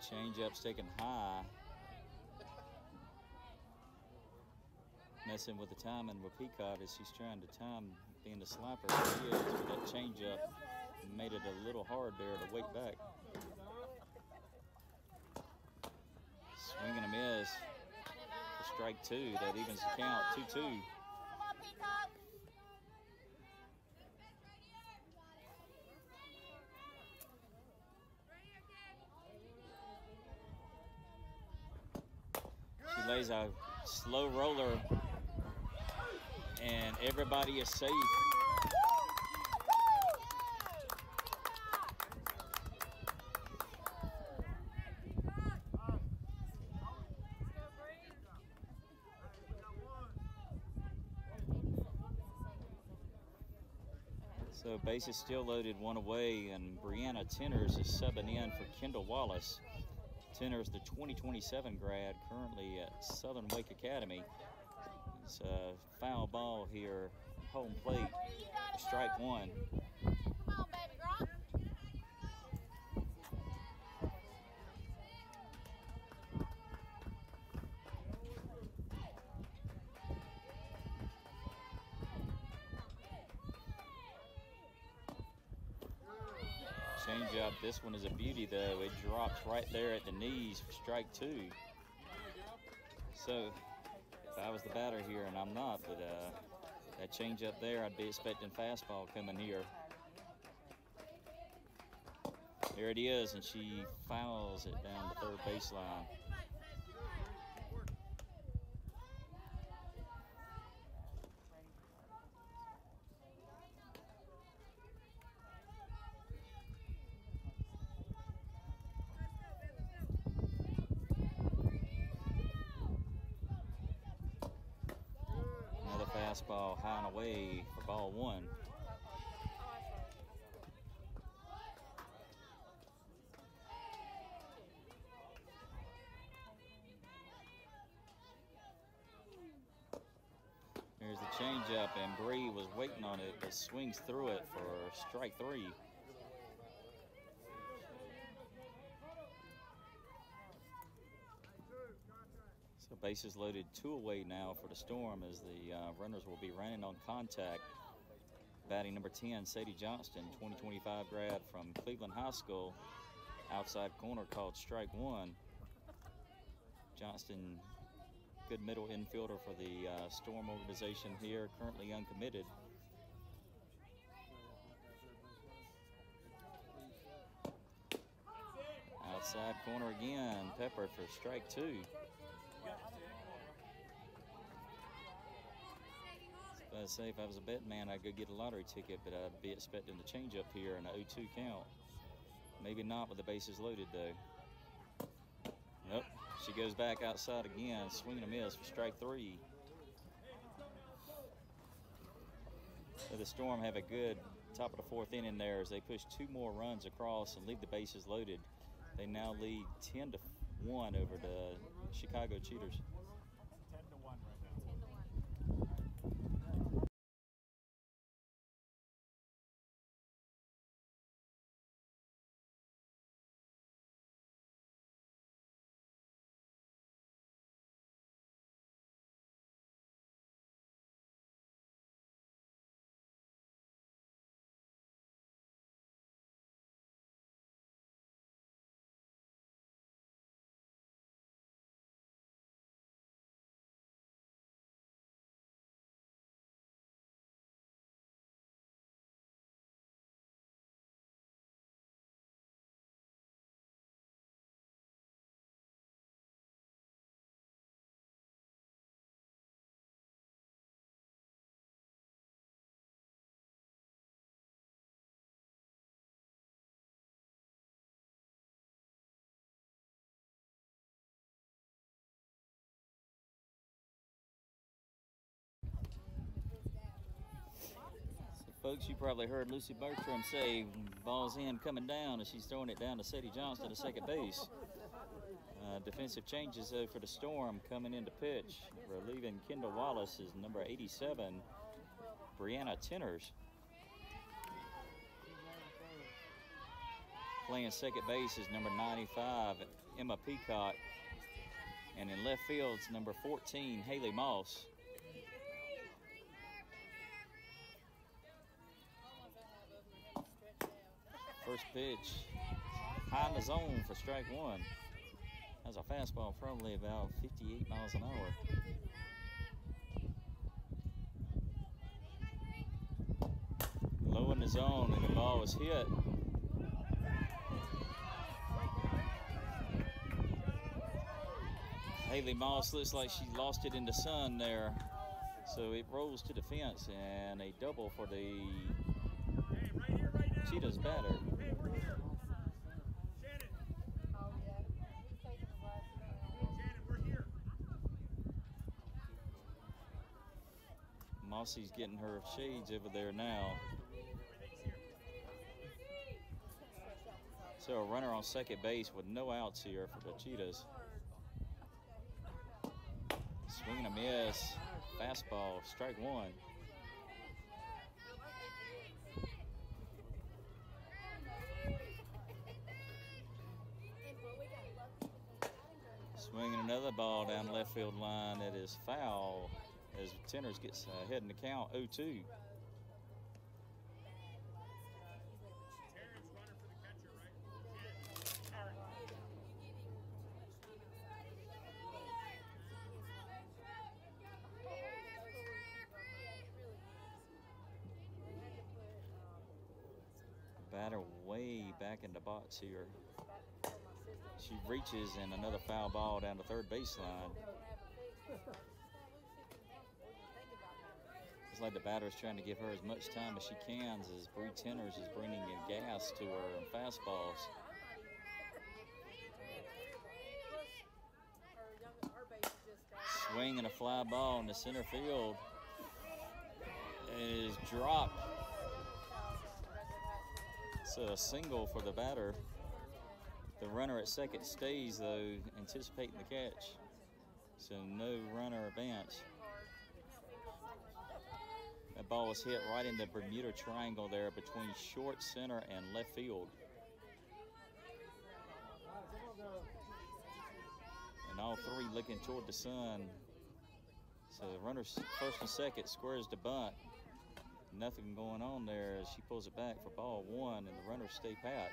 S1: Changeup's taken high. Messing with the timing with Peacock as she's trying to time being the slapper. She is with that changeup. Made it a little hard there to wait back. Swinging a miss for strike two. That evens the count. 2 2.
S3: Come on, Peacock.
S1: She lays a slow roller, and everybody is safe. Base is still loaded one away, and Brianna Tenners is subbing in for Kendall Wallace. Tenners, the 2027 grad, currently at Southern Wake Academy. It's a foul ball here, home plate, strike one. Up. This one is a beauty, though. It drops right there at the knees for strike two. So, if I was the batter here, and I'm not, but uh, that change up there, I'd be expecting fastball coming here. There it is, and she fouls it down the third baseline. Another fastball high and away for one. There's the changeup, and Bree was waiting on it, but swings through it for strike three. So bases loaded two away now for the Storm as the uh, runners will be running on contact. Batting number 10, Sadie Johnston, 2025 grad from Cleveland High School. Outside corner called strike one. Johnston, good middle infielder for the uh, Storm organization here, currently uncommitted. Outside corner again, Pepper for strike two. I say if I was a betting man, I'd go get a lottery ticket, but I'd be expecting the change up here in a 0-2 count. Maybe not with the bases loaded though. Nope. She goes back outside again, swinging a miss for strike three. The Storm have a good top of the fourth inning there as they push two more runs across and leave the bases loaded. They now lead 10 to 1 over the Chicago Cheetahs. Folks, you probably heard Lucy Bertram say ball's in coming down and she's throwing it down to Sadie Johnston at second base. Uh, defensive changes though for the Storm coming into pitch. Relieving Kendall Wallace is number 87, Brianna Tenners. Playing second base is number 95, Emma Peacock. And in left field's number 14, Haley Moss. First pitch, high in the zone for strike one. That's a fastball probably about 58 miles an hour. Low in the zone and the ball was hit. Haley Moss looks like she lost it in the sun there. So it rolls to the fence and a double for the. Cheetahs batter. Mossy's getting her shades over there now. So a runner on second base with no outs here for the Cheetahs. Swing and a miss. Fastball, strike one. Swinging another ball down the left field line. that is foul as Tenners gets uh, ahead in the count 0 2.
S4: Terrence runner for the catcher, right? Shannon.
S1: Batter way back in the box here. She reaches and another foul ball down the third baseline. It's like the batter is trying to give her as much time as she can as Bree Tenners is bringing in gas to her and fastballs. Swing and a fly ball in the center field. Is dropped. So a single for the batter. The runner at second stays though, anticipating the catch. So no runner advance. That ball was hit right in the Bermuda Triangle there between short, center, and left field. And all three looking toward the sun. So the runner first and second squares the bunt. Nothing going on there as she pulls it back for ball one, and the runners stay pat.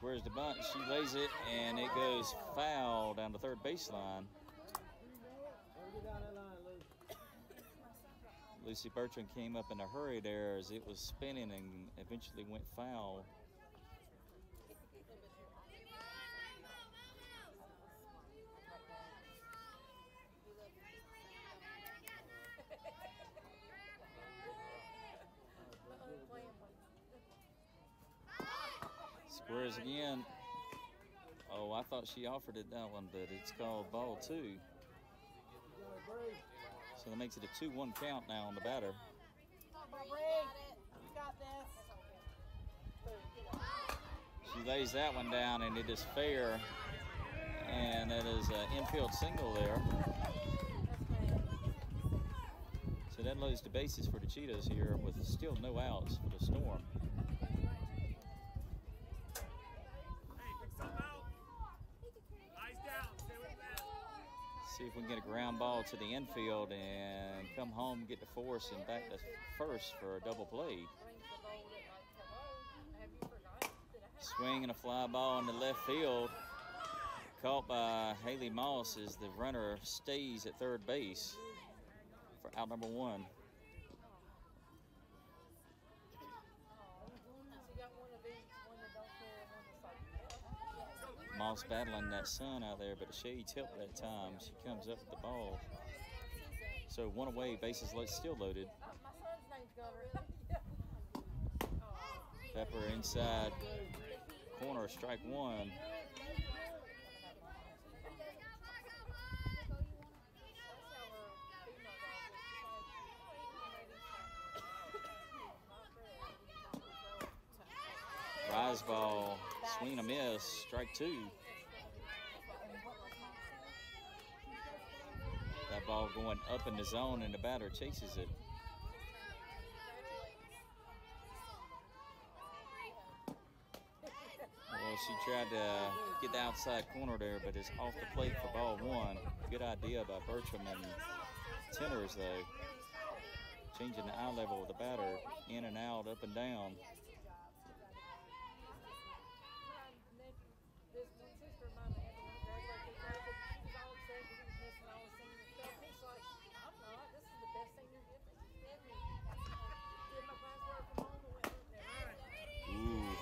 S1: Squares the bunt, she lays it, and it goes foul down the third baseline. Lucy Bertram came up in a hurry there as it was spinning and eventually went foul. Squares again. Oh, I thought she offered it that one, but it's called ball two. So that makes it a 2 1 count now on the batter. She lays that one down, and it is fair. And that is an infield single there. So that loads the bases for the Cheetahs here with still no outs for the Storm.
S4: Hey, pick something out. Eyes down. Stay with that.
S1: See if we can get a ground ball to the infield and come home, get the force, and back to first for a double play. Swing and a fly ball in the left field. Caught by Haley Moss as the runner stays at third base for out number one. Moss battling that sun out there, but the shade's that time. She comes up with the ball. So one away, bases still loaded. Pepper inside corner, strike one. Rise ball swing a miss, strike two. That ball going up in the zone, and the batter chases it. Well, she tried to get the outside corner there, but it's off the plate for ball one. Good idea by Bertram and Tenners, though. Changing the eye level of the batter, in and out, up and down. Ooh,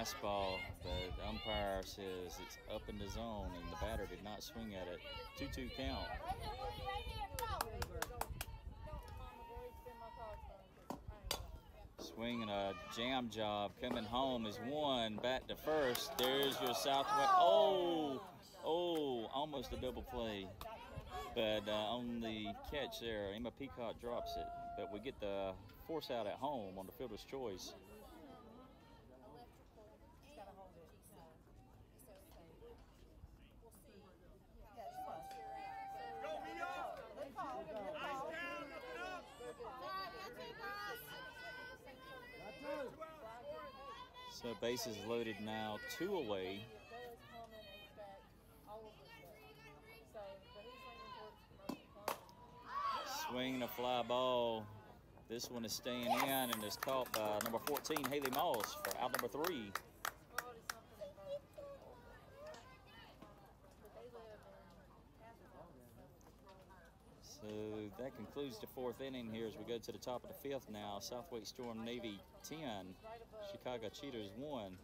S1: fastball. The umpire says it's up in the zone, and the batter did not swing at it. 2 2 count. Swing and a jam job coming home is one. Back to first. There's your Southwest. Oh, oh, almost a double play. But uh, on the catch there, Emma Peacock drops it. But we get the force out at home on the fielder's choice.
S4: Go, Mio! Eyes down, up and up!
S1: So bases loaded now, two away. Swinging a fly ball. This one is staying in and is caught by number 14, Haley Moss, for out number three. So that concludes the fourth inning here as we go to the top of the fifth now. South Wake Storm Navy 10, Chicago Cheetahs 1.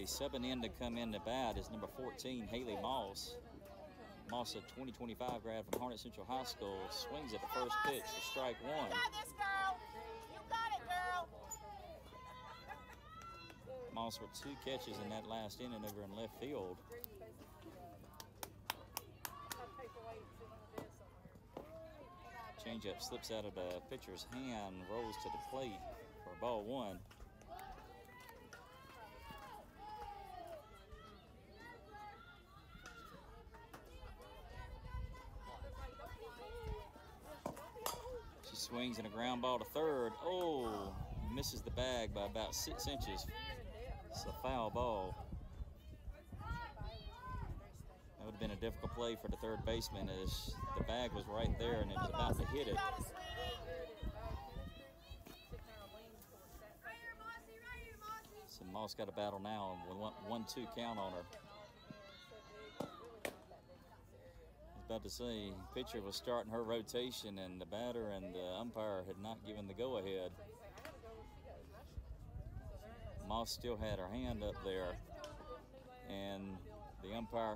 S1: Okay, subbing in to come in to bat is number 14, Haley Moss. Moss, a 2025 grad from Harnett Central High School, swings at the first pitch for strike one.
S3: Got this, girl. You got it, girl.
S1: Moss with two catches in that last inning over in left field. Changeup slips out of the pitcher's hand, rolls to the plate for ball one. Swings and a ground ball to third. Oh, misses the bag by about six inches. It's a foul ball. That would have been a difficult play for the third baseman as the bag was right there and it was about to hit it. So Moss got a battle now with one, one two count on her. I was about to say, pitcher was starting her rotation and the batter and the umpire had not given the go ahead. Moss still had her hand up there and the umpire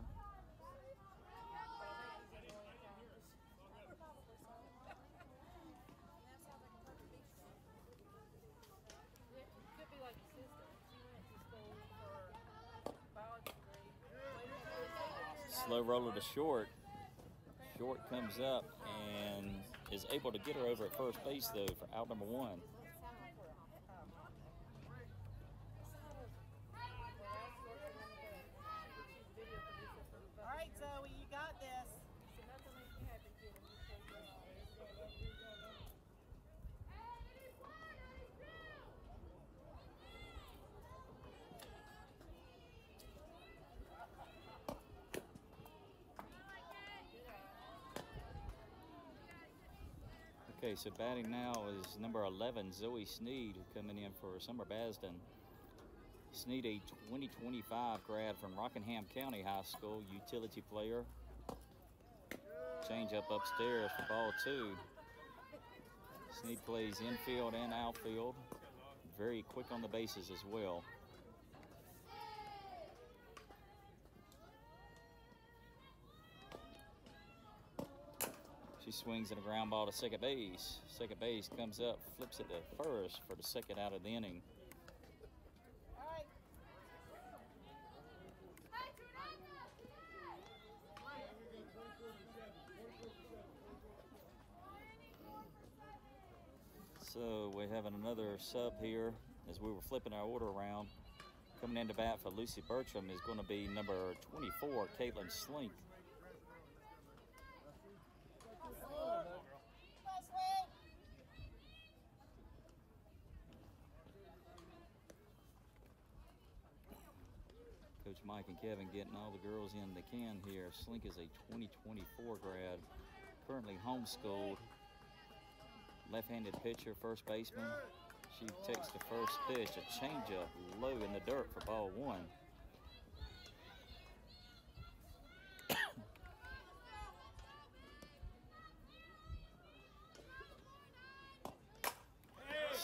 S1: slow roller to short. Short comes up and is able to get her over at first base though for out number one.
S2: All right, Zoe, you got this.
S1: Okay, so batting now is number 11, Zoe Sneed, coming in for Summer Basden. Sneed, a 2025 grad from Rockingham County High School, utility player. Change up upstairs for ball two. Sneed plays infield and outfield. Very quick on the bases as well. She swings at a ground ball to second base. Second base comes up, flips it to first for the second out of the inning. So we're having another sub here as we were flipping our order around. Coming in to bat for Lucy Bertram is going to be number 24, Caitlin Slink. Mike and Kevin getting all the girls in they can here. Slink is a 2024 grad, currently homeschooled. Left-handed pitcher, first baseman. She takes the first pitch, a changeup low in the dirt for ball one.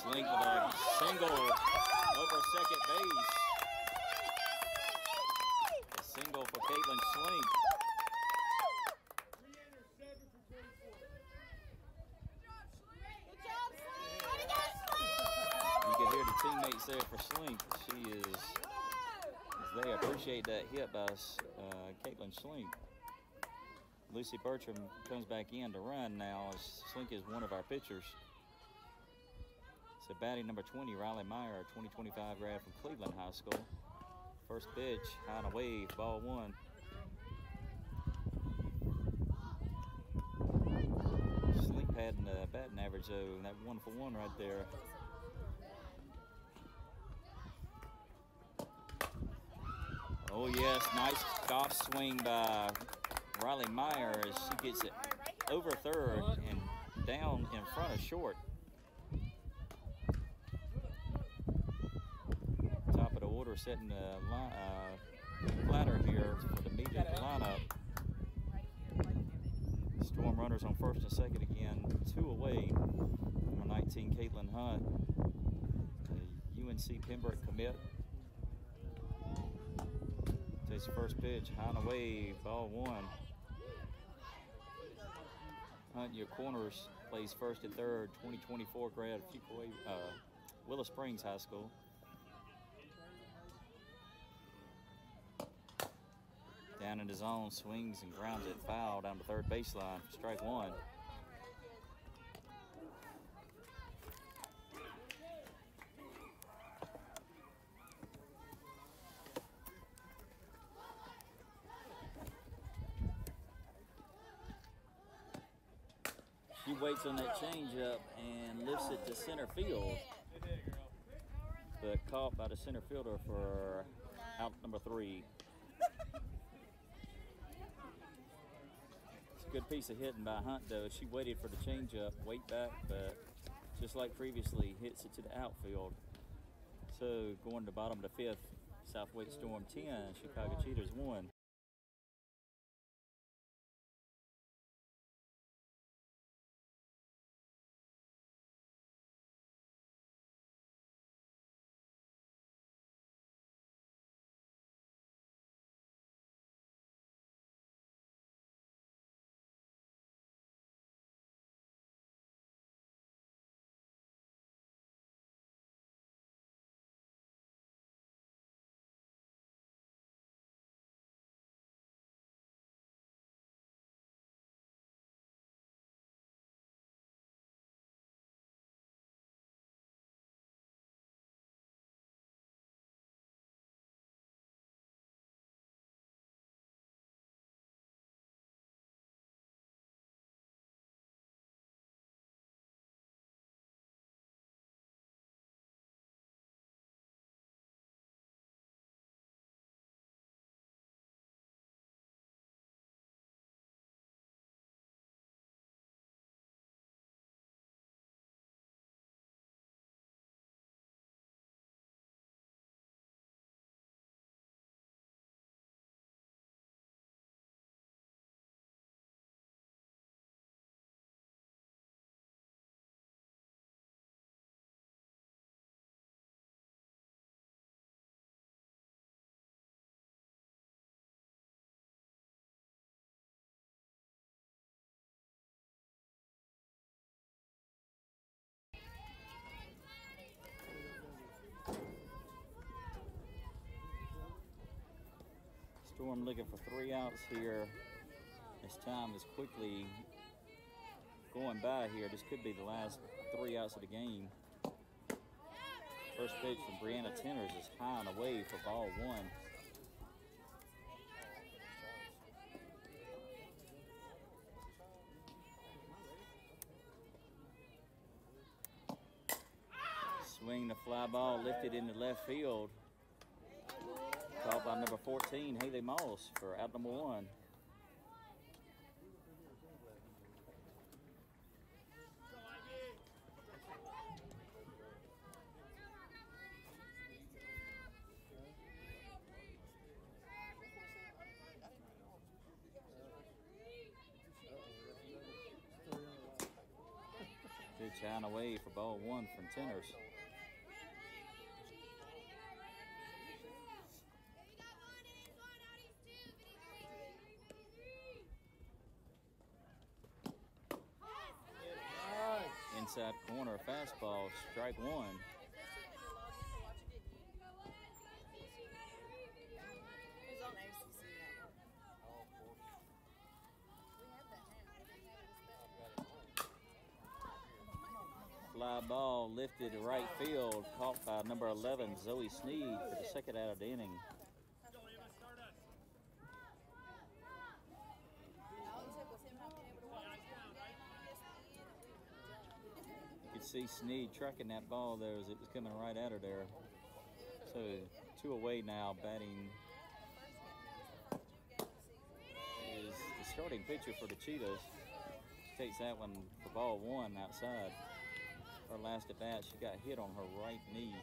S1: Slink with a single over second base. A single for Caitlin Slink. You can hear the teammates there for Slink. She is, they appreciate that hit by uh, Caitlin Slink. Lucy Bertram comes back in to run now as Slink is one of our pitchers. So batting number 20, Riley Meyer, 2025 grad from Cleveland High School. First pitch, high and away, ball one. Slink padding the uh, batting average though, and that one for one right there. Oh yes, nice off swing by Riley Meyer as she gets it over third and down in front of short. Order setting the li- uh, ladder here for the immediate lineup. Storm runners on first and second again, two away. Number 19, Caitlin Hunt, the UNC Pembroke commit. Takes the first pitch, high and away, ball one. Hunt, your corners, plays first and third, 2024 grad, uh, Willow Springs High School. Down in his zone, swings and grounds it foul down the third baseline strike one. He waits on that changeup and lifts it to center field. But caught by the center fielder for out number three. It's a good piece of hitting by Hunt though. She waited for the changeup, wait back, but just like previously, hits it to the outfield. So going to bottom of the fifth, South Wake Storm 10, Chicago Cheetahs 1. Looking for three outs here. This time is quickly going by here. This could be the last three outs of the game. First pitch from Brianna Tenners is high and away for ball one. Swing the fly ball lifted into left field. Caught by number 14, Haley Moss for out number one. Out and away for ball one from Tenners. Inside corner fastball, strike one.
S2: Who's on ACC network?
S1: Fly ball lifted to right field, caught by number 11, Zoe Sneed, for the second out of the inning. Sneed tracking that ball there as it was coming right at her there. So, two away now, batting is the starting pitcher for the Cheetahs. She takes that one for ball one outside. Her last at bat, she got hit on her right knee.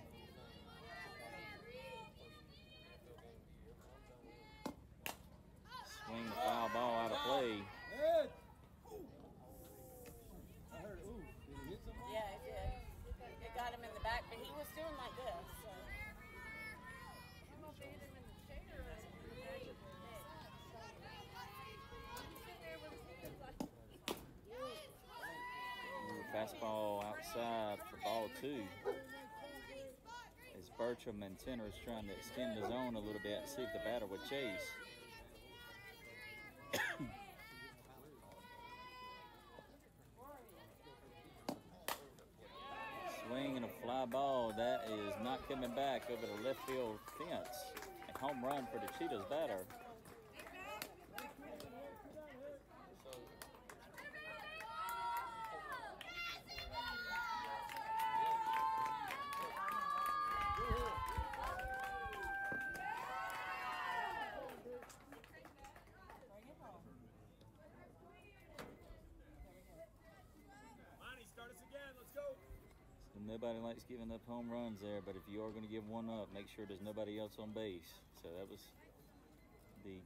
S1: Swing the foul ball out of play.
S5: Ed! I heard, ooh, did he hit somebody?
S2: Yeah, it did. It got him in the back, but he was doing like this. So.
S1: Fastball outside for ball two. As Bertram and Tenners is trying to extend the zone a little bit, see if the batter would chase. Swing and a fly ball. That is not coming back over the left field fence. A home run for the Cheetahs batter.
S4: Monty, start us again. Let's go.
S1: So nobody likes giving up home runs there, but if you are going to give one up, make sure there's nobody else on base. So that was the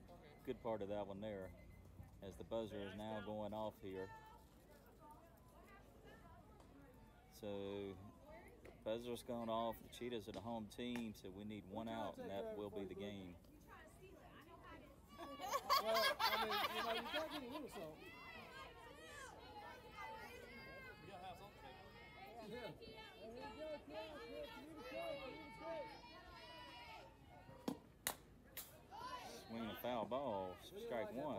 S1: good part of that one there. As the buzzer is now going off here. So buzzer's gone off. The Cheetahs are the home team, so we need one out, and that will be the game.
S5: Well, I mean, you know, you gotta get a little something. Yeah. There you go, Chris. Chris, you need to cut. You need to cut.
S1: Swing a foul ball, strike one.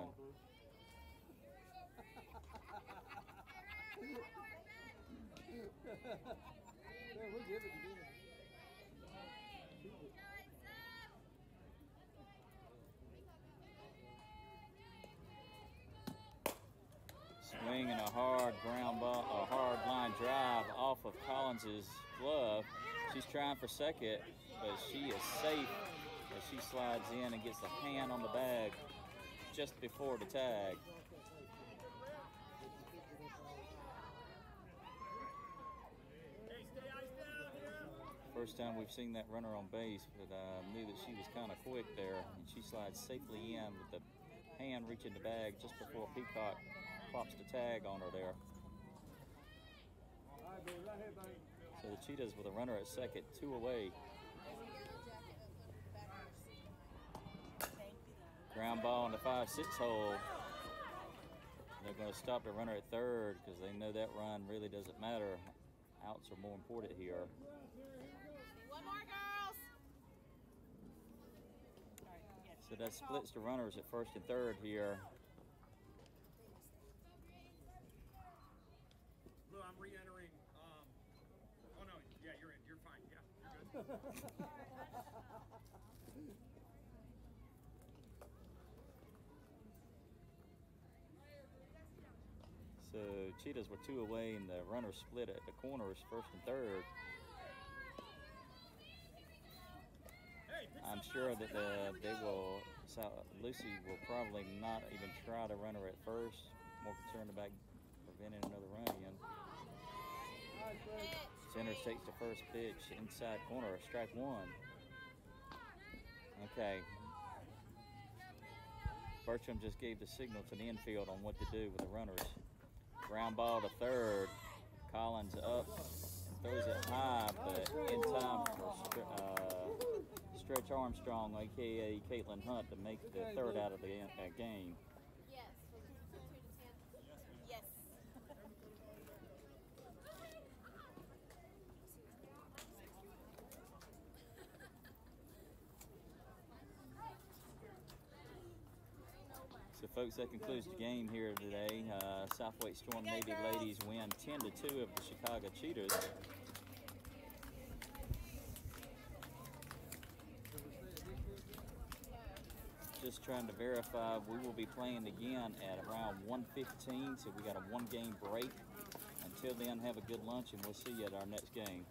S1: Swing and a hard ground ball, a hard line drive off of Collins's glove. She's trying for second, but she is safe she slides in and gets a hand on the bag just before the tag. First time we've seen that runner on base, but I knew that she was kind of quick there, and she slides safely in with the hand reaching the bag just before Peacock plops the tag on her there. So the Cheetahs with a runner at second, two away. Ground ball in the five six hole. They're going to stop the runner at third because they know that run really doesn't matter. Outs are more important here.
S3: One more, girls.
S1: So So that splits the runners at first and third here.
S4: Lou, I'm re-entering. Um, oh no, yeah, you're in. You're fine. Yeah, you're good.
S1: So Cheetahs were two away, and the runners split at the corners, first and third. I'm sure that
S4: Come on, here we
S1: they will. Lucy will probably not even try to run her at first. More concerned about preventing another run in. Centers takes the first pitch inside corner, strike one. Okay. Bertram just gave the signal to the infield on what to do with the runners. Ground ball to third. Collins up throws it high, but in time for uh, Stretch Armstrong, aka Caitlin Hunt, to make the third out of the uh, game.
S3: Yes. Was it two to ten? Yes.
S1: So, folks, that concludes the game here today. Uh, South Wake Storm Navy ladies win 10 to 2 of the Chicago Cheetahs. Just trying to verify, we will be playing again at around 1:15, so we got a one-game break. Until then, have a good lunch, and we'll see you at our next game.